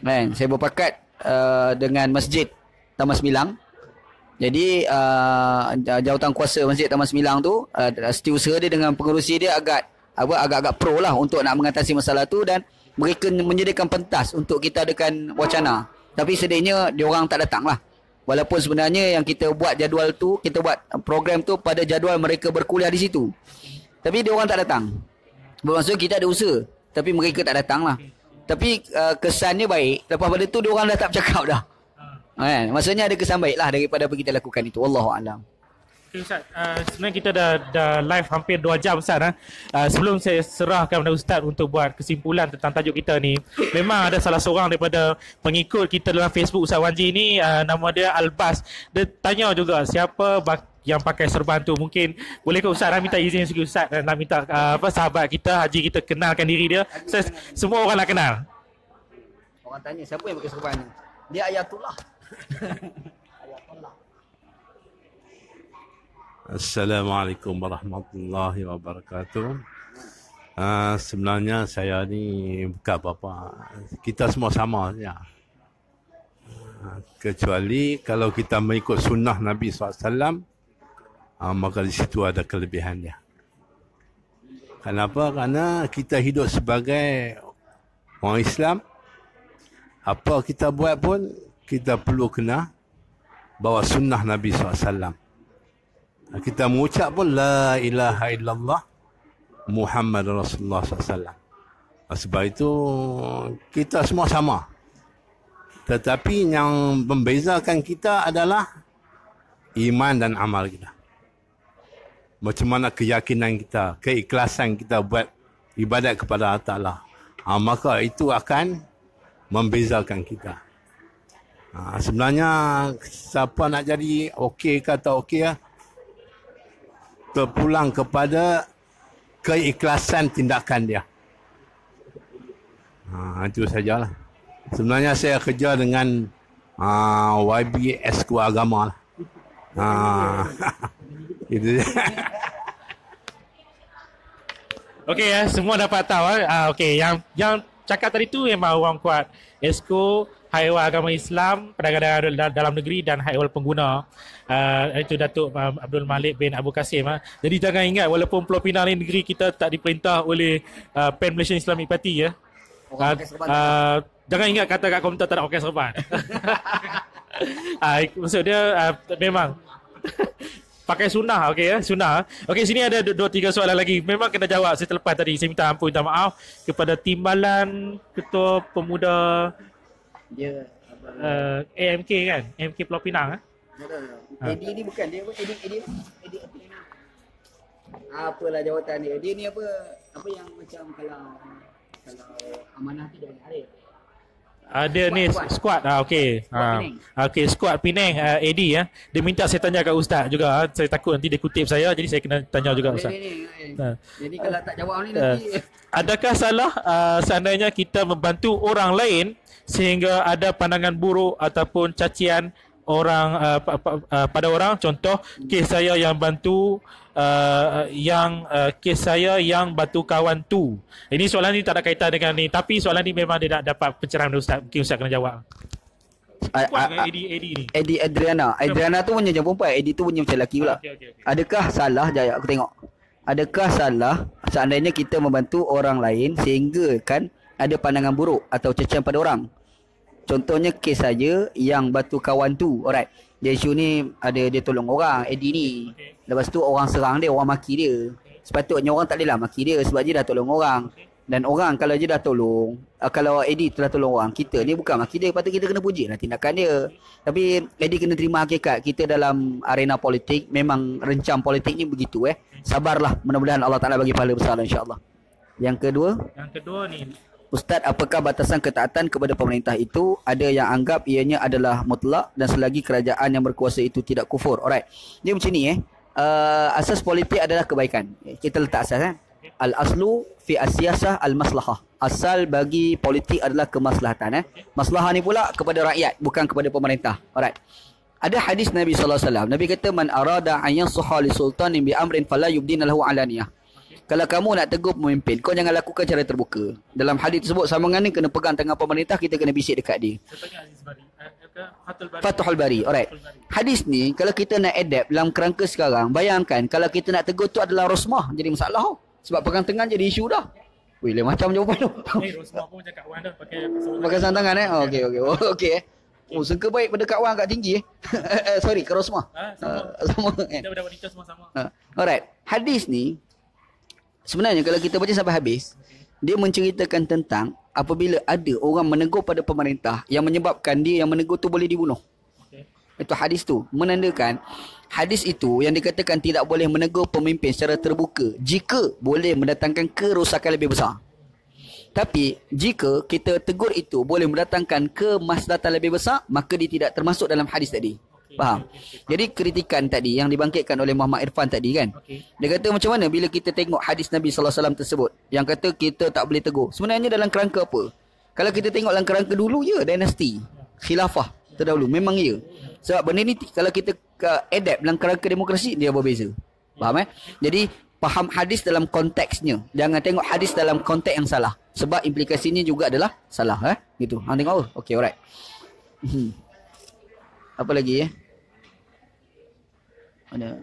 Kan? Saya berpakat uh, dengan masjid Taman Sembilang. Jadi uh, jawatan kuasa Masjid Taman Sembilang tu uh, setiausaha dia dengan pengerusi dia agak apa agak-agak pro lah untuk nak mengatasi masalah tu dan mereka menyediakan pentas untuk kita adakan wacana. Tapi sedihnya dia orang tak datang lah. Walaupun sebenarnya yang kita buat jadual tu, kita buat program tu pada jadual mereka berkuliah di situ. Tapi dia orang tak datang. Bermaksud kita ada usaha. Tapi mereka tak datang lah. Tapi uh, kesannya baik. Lepas pada tu dia orang dah tak bercakap dah. Kan? Maksudnya ada kesan baik lah daripada apa kita lakukan itu. Wallahualam. Okay, Ustaz, uh, sebenarnya kita dah, dah live hampir 2 jam Ustaz. Ha? Uh, sebelum saya serahkan kepada Ustaz untuk buat kesimpulan tentang tajuk kita ni. Memang ada salah seorang daripada pengikut kita dalam Facebook Ustaz Wanji ni. Uh, nama dia Albas. Dia tanya juga siapa bak- yang pakai serban tu. Mungkin boleh ke Ustaz nak minta izin sikit Ustaz. Nak minta uh, apa sahabat kita, Haji kita kenalkan diri dia. Ustaz, semua orang nak kenal. Orang tanya siapa yang pakai serban ni? Dia Ayatullah. Assalamualaikum warahmatullahi wabarakatuh. Uh, sebenarnya saya ni bukan apa-apa. Kita semua sama saja. Uh, kecuali kalau kita mengikut sunnah Nabi SAW, uh, maka di situ ada kelebihan dia. Kenapa? Karena kita hidup sebagai orang Islam. Apa kita buat pun, kita perlu kena bawa sunnah Nabi SAW. Kita mengucap pun La ilaha illallah Muhammad Rasulullah SAW. Sebab itu kita semua sama. Tetapi yang membezakan kita adalah iman dan amal kita. Macam mana keyakinan kita, keikhlasan kita buat ibadat kepada Allah Ta'ala. Ha, maka itu akan membezakan kita. Ha, sebenarnya siapa nak jadi okey ke tak okey ya, terpulang kepada keikhlasan tindakan dia. Ha, itu sajalah. Sebenarnya saya kerja dengan uh, YB Esku Agama lah. Ha, itu Okey ya, semua dapat tahu ah. Uh, Okey, yang yang cakap tadi tu memang orang kuat. Esko, Haiwan Agama Islam, Perdagangan Dalam Negeri dan Haiwan Pengguna. Uh, itu Datuk uh, Abdul Malik bin Abu Kasim. Uh. Jadi jangan ingat walaupun Pulau Pinang ni negeri kita tak diperintah oleh uh, PAN Malaysian Islamic Party ya. Uh, uh, jangan ingat kata kat komentar tak nak pakai serban. uh, maksud dia uh, memang pakai sunnah okey ya sunnah okey sini ada dua tiga soalan lagi memang kena jawab saya terlepas tadi saya minta ampun minta maaf kepada timbalan ketua pemuda Dia uh, AMK kan AMK Pulau Pinang eh? Ha. Edi ni bukan dia apa? Edi Edi apa ni? Apalah jawatan dia. Dia ni apa? Apa yang macam kalau kalau amanah tu dia Arif. Ada uh, ni squad ah okey. Ha. Okey squad Penang uh, AD ya. Dia minta saya tanya kat ustaz juga. Uh. Saya takut nanti dia kutip saya jadi saya kena tanya juga ustaz. Ni, ni, ni. Ha. Jadi kalau tak jawab ni nanti Adakah salah uh, seandainya kita membantu orang lain sehingga ada pandangan buruk ataupun cacian orang uh, pa, pa, uh, pada orang contoh kes saya yang bantu uh, yang uh, kes saya yang bantu kawan tu ini soalan ni tak ada kaitan dengan ni tapi soalan ni memang dia nak dapat pencerahan dari ustaz mungkin ustaz kena jawab Ah, ah, ah, ni? Eddie Adriana. Adriana tu punya macam perempuan. Eddie tu punya macam lelaki pula. Okey okey okey. Adakah salah Jaya aku tengok. Adakah salah seandainya kita membantu orang lain sehingga kan ada pandangan buruk atau cacian pada orang. Contohnya kes saja yang batu kawan tu. Alright. Dia isu ni ada dia tolong orang, Eddie ni. Okey. Lepas tu orang serang dia, orang maki dia. Sepatutnya orang tak bolehlah maki dia sebab dia dah tolong orang. Dan orang kalau dia dah tolong, uh, kalau Eddie telah tolong orang, kita ni bukan maki dia, patut kita kena puji lah tindakan dia. Tapi Eddie kena terima hakikat, kita dalam arena politik, memang rencam politik ni begitu eh. Sabarlah, mudah-mudahan Allah Ta'ala bagi pahala besar insyaAllah. Yang kedua, Yang kedua ni Ustaz, apakah batasan ketaatan kepada pemerintah itu? Ada yang anggap ianya adalah mutlak dan selagi kerajaan yang berkuasa itu tidak kufur. Alright. Dia macam ni eh. Uh, asas politik adalah kebaikan. Kita letak asas eh. Al-aslu fi asyasah al-maslahah. Asal bagi politik adalah kemaslahatan eh. Maslahah ni pula kepada rakyat, bukan kepada pemerintah. Alright. Ada hadis Nabi sallallahu alaihi wasallam. Nabi kata man arada an yansuha li sultanin bi amrin fala yubdina lahu alaniyah. Kalau kamu nak tegur pemimpin, kau jangan lakukan cara terbuka. Dalam hadis tersebut sambungan ni kena pegang tangan pemerintah, kita kena bisik dekat dia. Eh, apa? Fatul Bari. Fathul Bari. Alright. Hadis ni kalau kita nak adapt dalam kerangka sekarang, bayangkan kalau kita nak tegur tu adalah rosmah jadi masalah. Sebab pegang tangan jadi isu dah. Weh, lain macam jawapan tu. Eh, Rosmah pun macam Kak dah pakai Pakai sarung tangan eh. Oh, okey okey. Oh, okey eh. Oh, sangka baik pada Kak Wan kat tinggi eh. Eh, Sorry, ke rosmah. Ah, sama. Uh, sama eh. Kita budak wanita semua sama. Ha. Alright. Hadis ni sebenarnya kalau kita baca sampai habis, dia menceritakan tentang apabila ada orang menegur pada pemerintah yang menyebabkan dia yang menegur tu boleh dibunuh. Okey. Itu hadis tu menandakan hadis itu yang dikatakan tidak boleh menegur pemimpin secara terbuka jika boleh mendatangkan kerosakan lebih besar. Tapi jika kita tegur itu boleh mendatangkan kemaslahatan lebih besar, maka dia tidak termasuk dalam hadis tadi. Faham? Jadi kritikan tadi yang dibangkitkan oleh Muhammad Irfan tadi kan. Okey. Dia kata macam mana bila kita tengok hadis Nabi sallallahu alaihi wasallam tersebut yang kata kita tak boleh tegur. Sebenarnya dalam kerangka apa? Kalau kita tengok dalam kerangka dulu ya dinasti, khilafah terdahulu memang ya. Sebab benda ni kalau kita adapt dalam kerangka demokrasi dia berbeza. Faham eh? Jadi faham hadis dalam konteksnya. Jangan tengok hadis dalam konteks yang salah. Sebab implikasinya juga adalah salah eh. Gitu. Hang tengok apa? Okey, alright. Hmm. Apa lagi eh? Mana?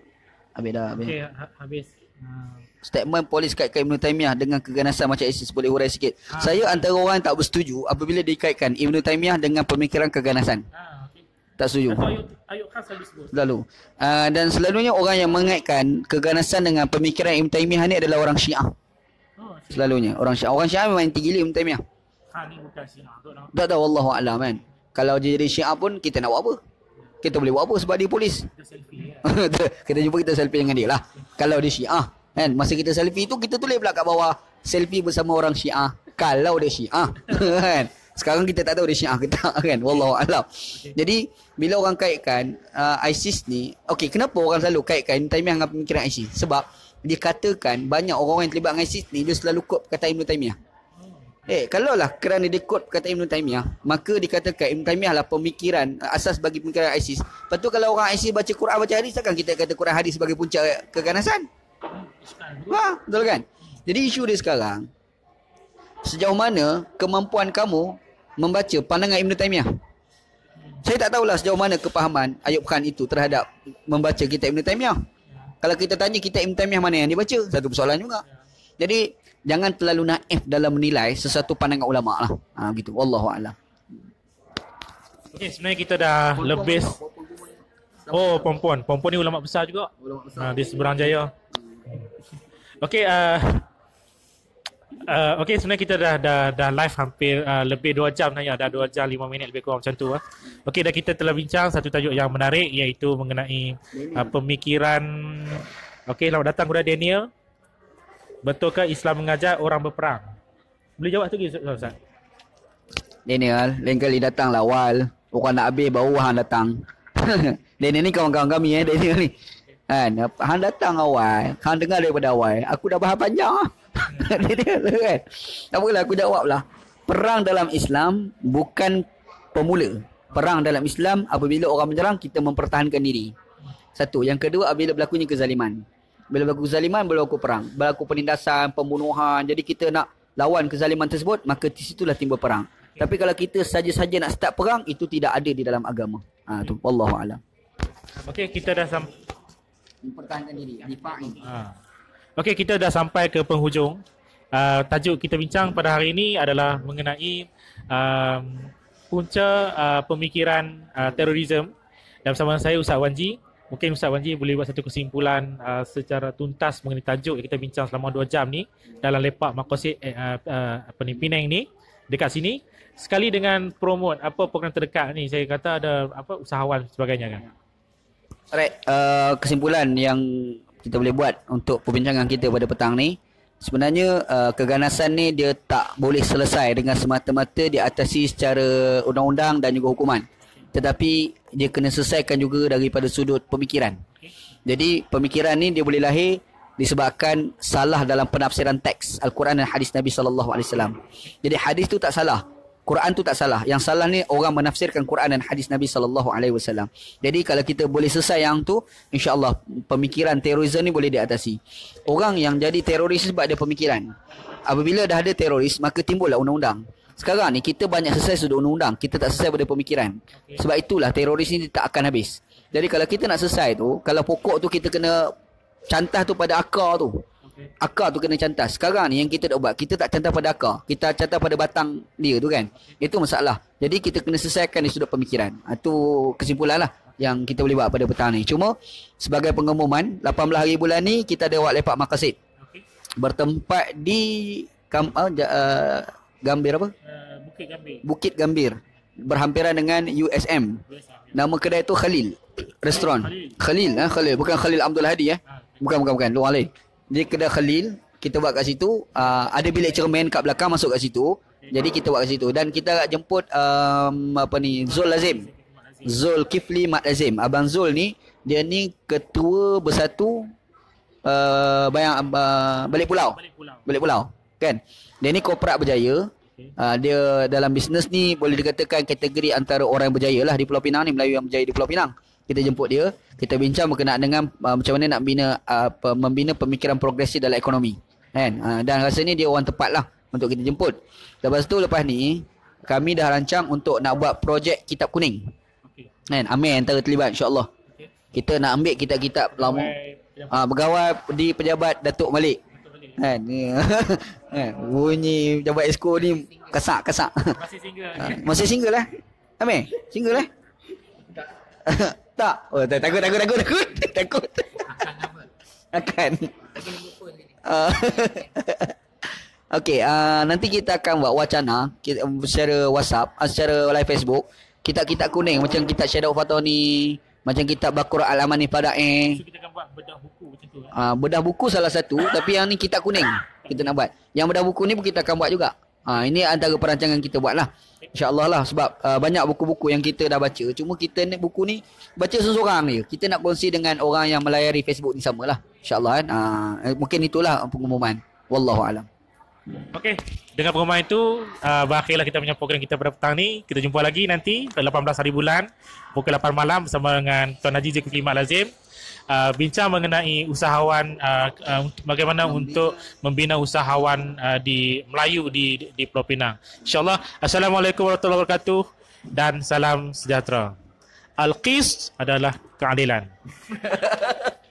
Habis dah, habis. Okey, ha- habis. Ah, Statement polis kaitkan Ibn Taymiyah dengan keganasan macam ISIS boleh hurai sikit. Ah. Saya antara orang yang tak bersetuju apabila dikaitkan Ibn Taymiyah dengan pemikiran keganasan. Ah, okey. Tak setuju. Selalu sebut. Selalu. Uh, dan selalunya orang yang mengaitkan keganasan dengan pemikiran Ibn Taymiyah ni adalah orang Syiah. Oh, si- Selalunya. Orang Syiah. Orang Syiah memang gila Ibn Taymiyah. ha ni bukan Syiah tu nah. Tak tahu Wallahu a'lam kan. Kalau dia jadi Syiah pun kita nak buat apa? Kita boleh buat apa sebab dia polis. Dia selfie ya. kita jumpa kita selfie dengan dia lah. Kalau dia Syiah. Kan? Masa kita selfie tu kita tulis pula kat bawah selfie bersama orang Syiah. Kalau dia Syiah. kan? Sekarang kita tak tahu dia Syiah ke tak kan. Wallahu a'lam. Jadi bila orang kaitkan uh, ISIS ni, okey kenapa orang selalu kaitkan Ibn Taymiyah dengan pemikiran ISIS? Sebab dikatakan banyak orang yang terlibat dengan ISIS ni dia selalu quote kata Ibn Taymiyah. Eh, kalau lah kerana dia quote kata Ibn Taymiyah, maka dikatakan Ibn Taymiyah lah pemikiran uh, asas bagi pemikiran ISIS. Lepas tu kalau orang ISIS baca Quran baca hadis takkan kita kata Quran hadis sebagai puncak keganasan? Ha, betul kan? Jadi isu dia sekarang sejauh mana kemampuan kamu membaca pandangan Ibn Taymiyah? Saya tak tahulah sejauh mana kepahaman Ayub Khan itu terhadap membaca kitab Ibn Taymiyah. Kalau kita tanya kitab Ibn Taymiyah mana yang dia baca, satu persoalan juga. Jadi jangan terlalu naif dalam menilai sesuatu pandangan ulama lah. Ha, gitu. Wallahu a'lam. Okey, sebenarnya kita dah lebih Oh, perempuan. Perempuan ni ulama besar juga. Ha, di Seberang Jaya. Okey, uh, uh, okey sebenarnya kita dah dah dah live hampir uh, lebih 2 jam dah ya, dah 2 jam 5 minit lebih kurang macam tu ah. Okey, dah kita telah bincang satu tajuk yang menarik iaitu mengenai uh, pemikiran Okey, selamat datang kepada Daniel. Betulkah Islam mengajar orang berperang? Boleh jawab tu Ustaz? Ustaz? Daniel, lain kali datang lah awal. Orang nak habis baru hang datang. Daniel ni kawan-kawan kami eh, Daniel ni. Kan, hang datang awal. Hang dengar daripada awal. Aku dah bahas panjang lah. Daniel kan. Tak apalah, aku jawab lah. Perang dalam Islam bukan pemula. Perang dalam Islam apabila orang menyerang, kita mempertahankan diri. Satu. Yang kedua, apabila berlakunya kezaliman. Bila berlaku kezaliman, berlaku perang. Berlaku penindasan, pembunuhan. Jadi kita nak lawan kezaliman tersebut, maka di situlah timbul perang. Tapi kalau kita saja-saja nak start perang, itu tidak ada di dalam agama. Ha, tu. Wallahu alam. Okey, kita dah sampai Mempertahankan diri. Difa'i. Ha. Okey, kita dah sampai ke penghujung. Uh, tajuk kita bincang pada hari ini adalah mengenai um, punca uh, pemikiran uh, terorisme. Dan bersama saya Ustaz Wanji. Mungkin Ustaz Wanji boleh buat satu kesimpulan uh, secara tuntas mengenai tajuk yang kita bincang selama 2 jam ni dalam lepak Makosid eh, uh, uh, apa ni Penang ni dekat sini sekali dengan promote apa program terdekat ni saya kata ada apa usahawan sebagainya kan. Alright, uh, kesimpulan yang kita boleh buat untuk perbincangan kita pada petang ni sebenarnya uh, keganasan ni dia tak boleh selesai dengan semata-mata diatasi secara undang-undang dan juga hukuman tetapi dia kena selesaikan juga daripada sudut pemikiran jadi pemikiran ni dia boleh lahir disebabkan salah dalam penafsiran teks Al-Quran dan hadis Nabi sallallahu alaihi wasallam. Jadi hadis tu tak salah. Quran tu tak salah. Yang salah ni orang menafsirkan Quran dan hadis Nabi sallallahu alaihi wasallam. Jadi kalau kita boleh selesai yang tu, insya-Allah pemikiran terorisme ni boleh diatasi. Orang yang jadi teroris sebab dia pemikiran. Apabila dah ada teroris, maka timbullah undang-undang. Sekarang ni kita banyak selesai sudut undang-undang, kita tak selesai pada pemikiran. Sebab itulah teroris ni tak akan habis. Jadi kalau kita nak selesai tu, kalau pokok tu kita kena cantas tu pada akar tu. Akar tu kena cantas. Sekarang ni yang kita dah buat, kita tak cantas pada akar. Kita cantas pada batang dia tu kan. Itu masalah. Jadi kita kena selesaikan di sudut pemikiran. Itu kesimpulan lah yang kita boleh buat pada petang ni. Cuma sebagai pengumuman, 18 hari bulan ni kita ada buat lepak makasid. Okey. Bertempat di kam, uh, uh, Gambir apa? Uh, Bukit Gambir. Bukit Gambir. Berhampiran dengan USM. Nama kedai tu Khalil. Restoran. Khalil, eh? Khalil. Bukan Khalil Abdul Hadi eh. Bukan, bukan, bukan. Luar lain. Dia kedai Khalil. Kita buat kat situ. Uh, ada bilik cermin kat belakang masuk kat situ. Jadi kita buat kat situ. Dan kita nak jemput um, apa ni Zul Lazim. Zul Kifli Mat Lazim. Abang Zul ni, dia ni ketua bersatu uh, bayang, uh, balik pulau. Balik pulang. Balik pulau. Kan? Dia ni korporat berjaya. Uh, dia dalam bisnes ni boleh dikatakan kategori antara orang yang berjaya lah di Pulau Pinang ni Melayu yang berjaya di Pulau Pinang. Kita jemput dia, kita bincang berkenaan dengan uh, macam mana nak bina uh, membina pemikiran progresif dalam ekonomi. Kan? Uh, dan rasanya dia orang tepat lah untuk kita jemput. Lepas tu lepas ni kami dah rancang untuk nak buat projek kitab kuning. Okey. Kan? Amin antara terlibat insya-Allah. Okey. Kita nak ambil kitab-kitab lama. Ah pegawai di pejabat Datuk Malik. Kan? Ni. kan? Bunyi pejabat esko ni kasak kasak. masih single. Ah, Masih single lah. Amir, single lah. tak. Oh, tak takut takut takut takut. takut. Akan. Ah. Okey, uh, nanti kita akan buat wacana kita, secara WhatsApp, uh, secara live Facebook. Kitab-kitab kuning macam kitab Shadow Fatoni, macam kitab Bakur Al-Amani pada eh. So kita akan buat bedah buku macam tu. Uh, bedah buku salah satu tapi yang ni kitab kuning kita nak buat. Yang bedah buku ni pun kita akan buat juga. Ha, ini antara perancangan kita buat lah. InsyaAllah lah sebab uh, banyak buku-buku yang kita dah baca. Cuma kita ni buku ni baca seseorang je. Kita nak kongsi dengan orang yang melayari Facebook ni sama lah. InsyaAllah kan. Uh, mungkin itulah pengumuman. Wallahualam. Okey, dengan pengumuman itu uh, berakhirlah kita punya program kita pada petang ni. Kita jumpa lagi nanti pada 18 hari bulan pukul 8 malam bersama dengan Tuan Haji Zulkifli Mat Lazim. Uh, bincang mengenai usahawan uh, uh, bagaimana untuk membina usahawan uh, di Melayu di di Pulau Pinang. InsyaAllah. Assalamualaikum warahmatullahi wabarakatuh dan salam sejahtera. Al-Qis adalah keadilan.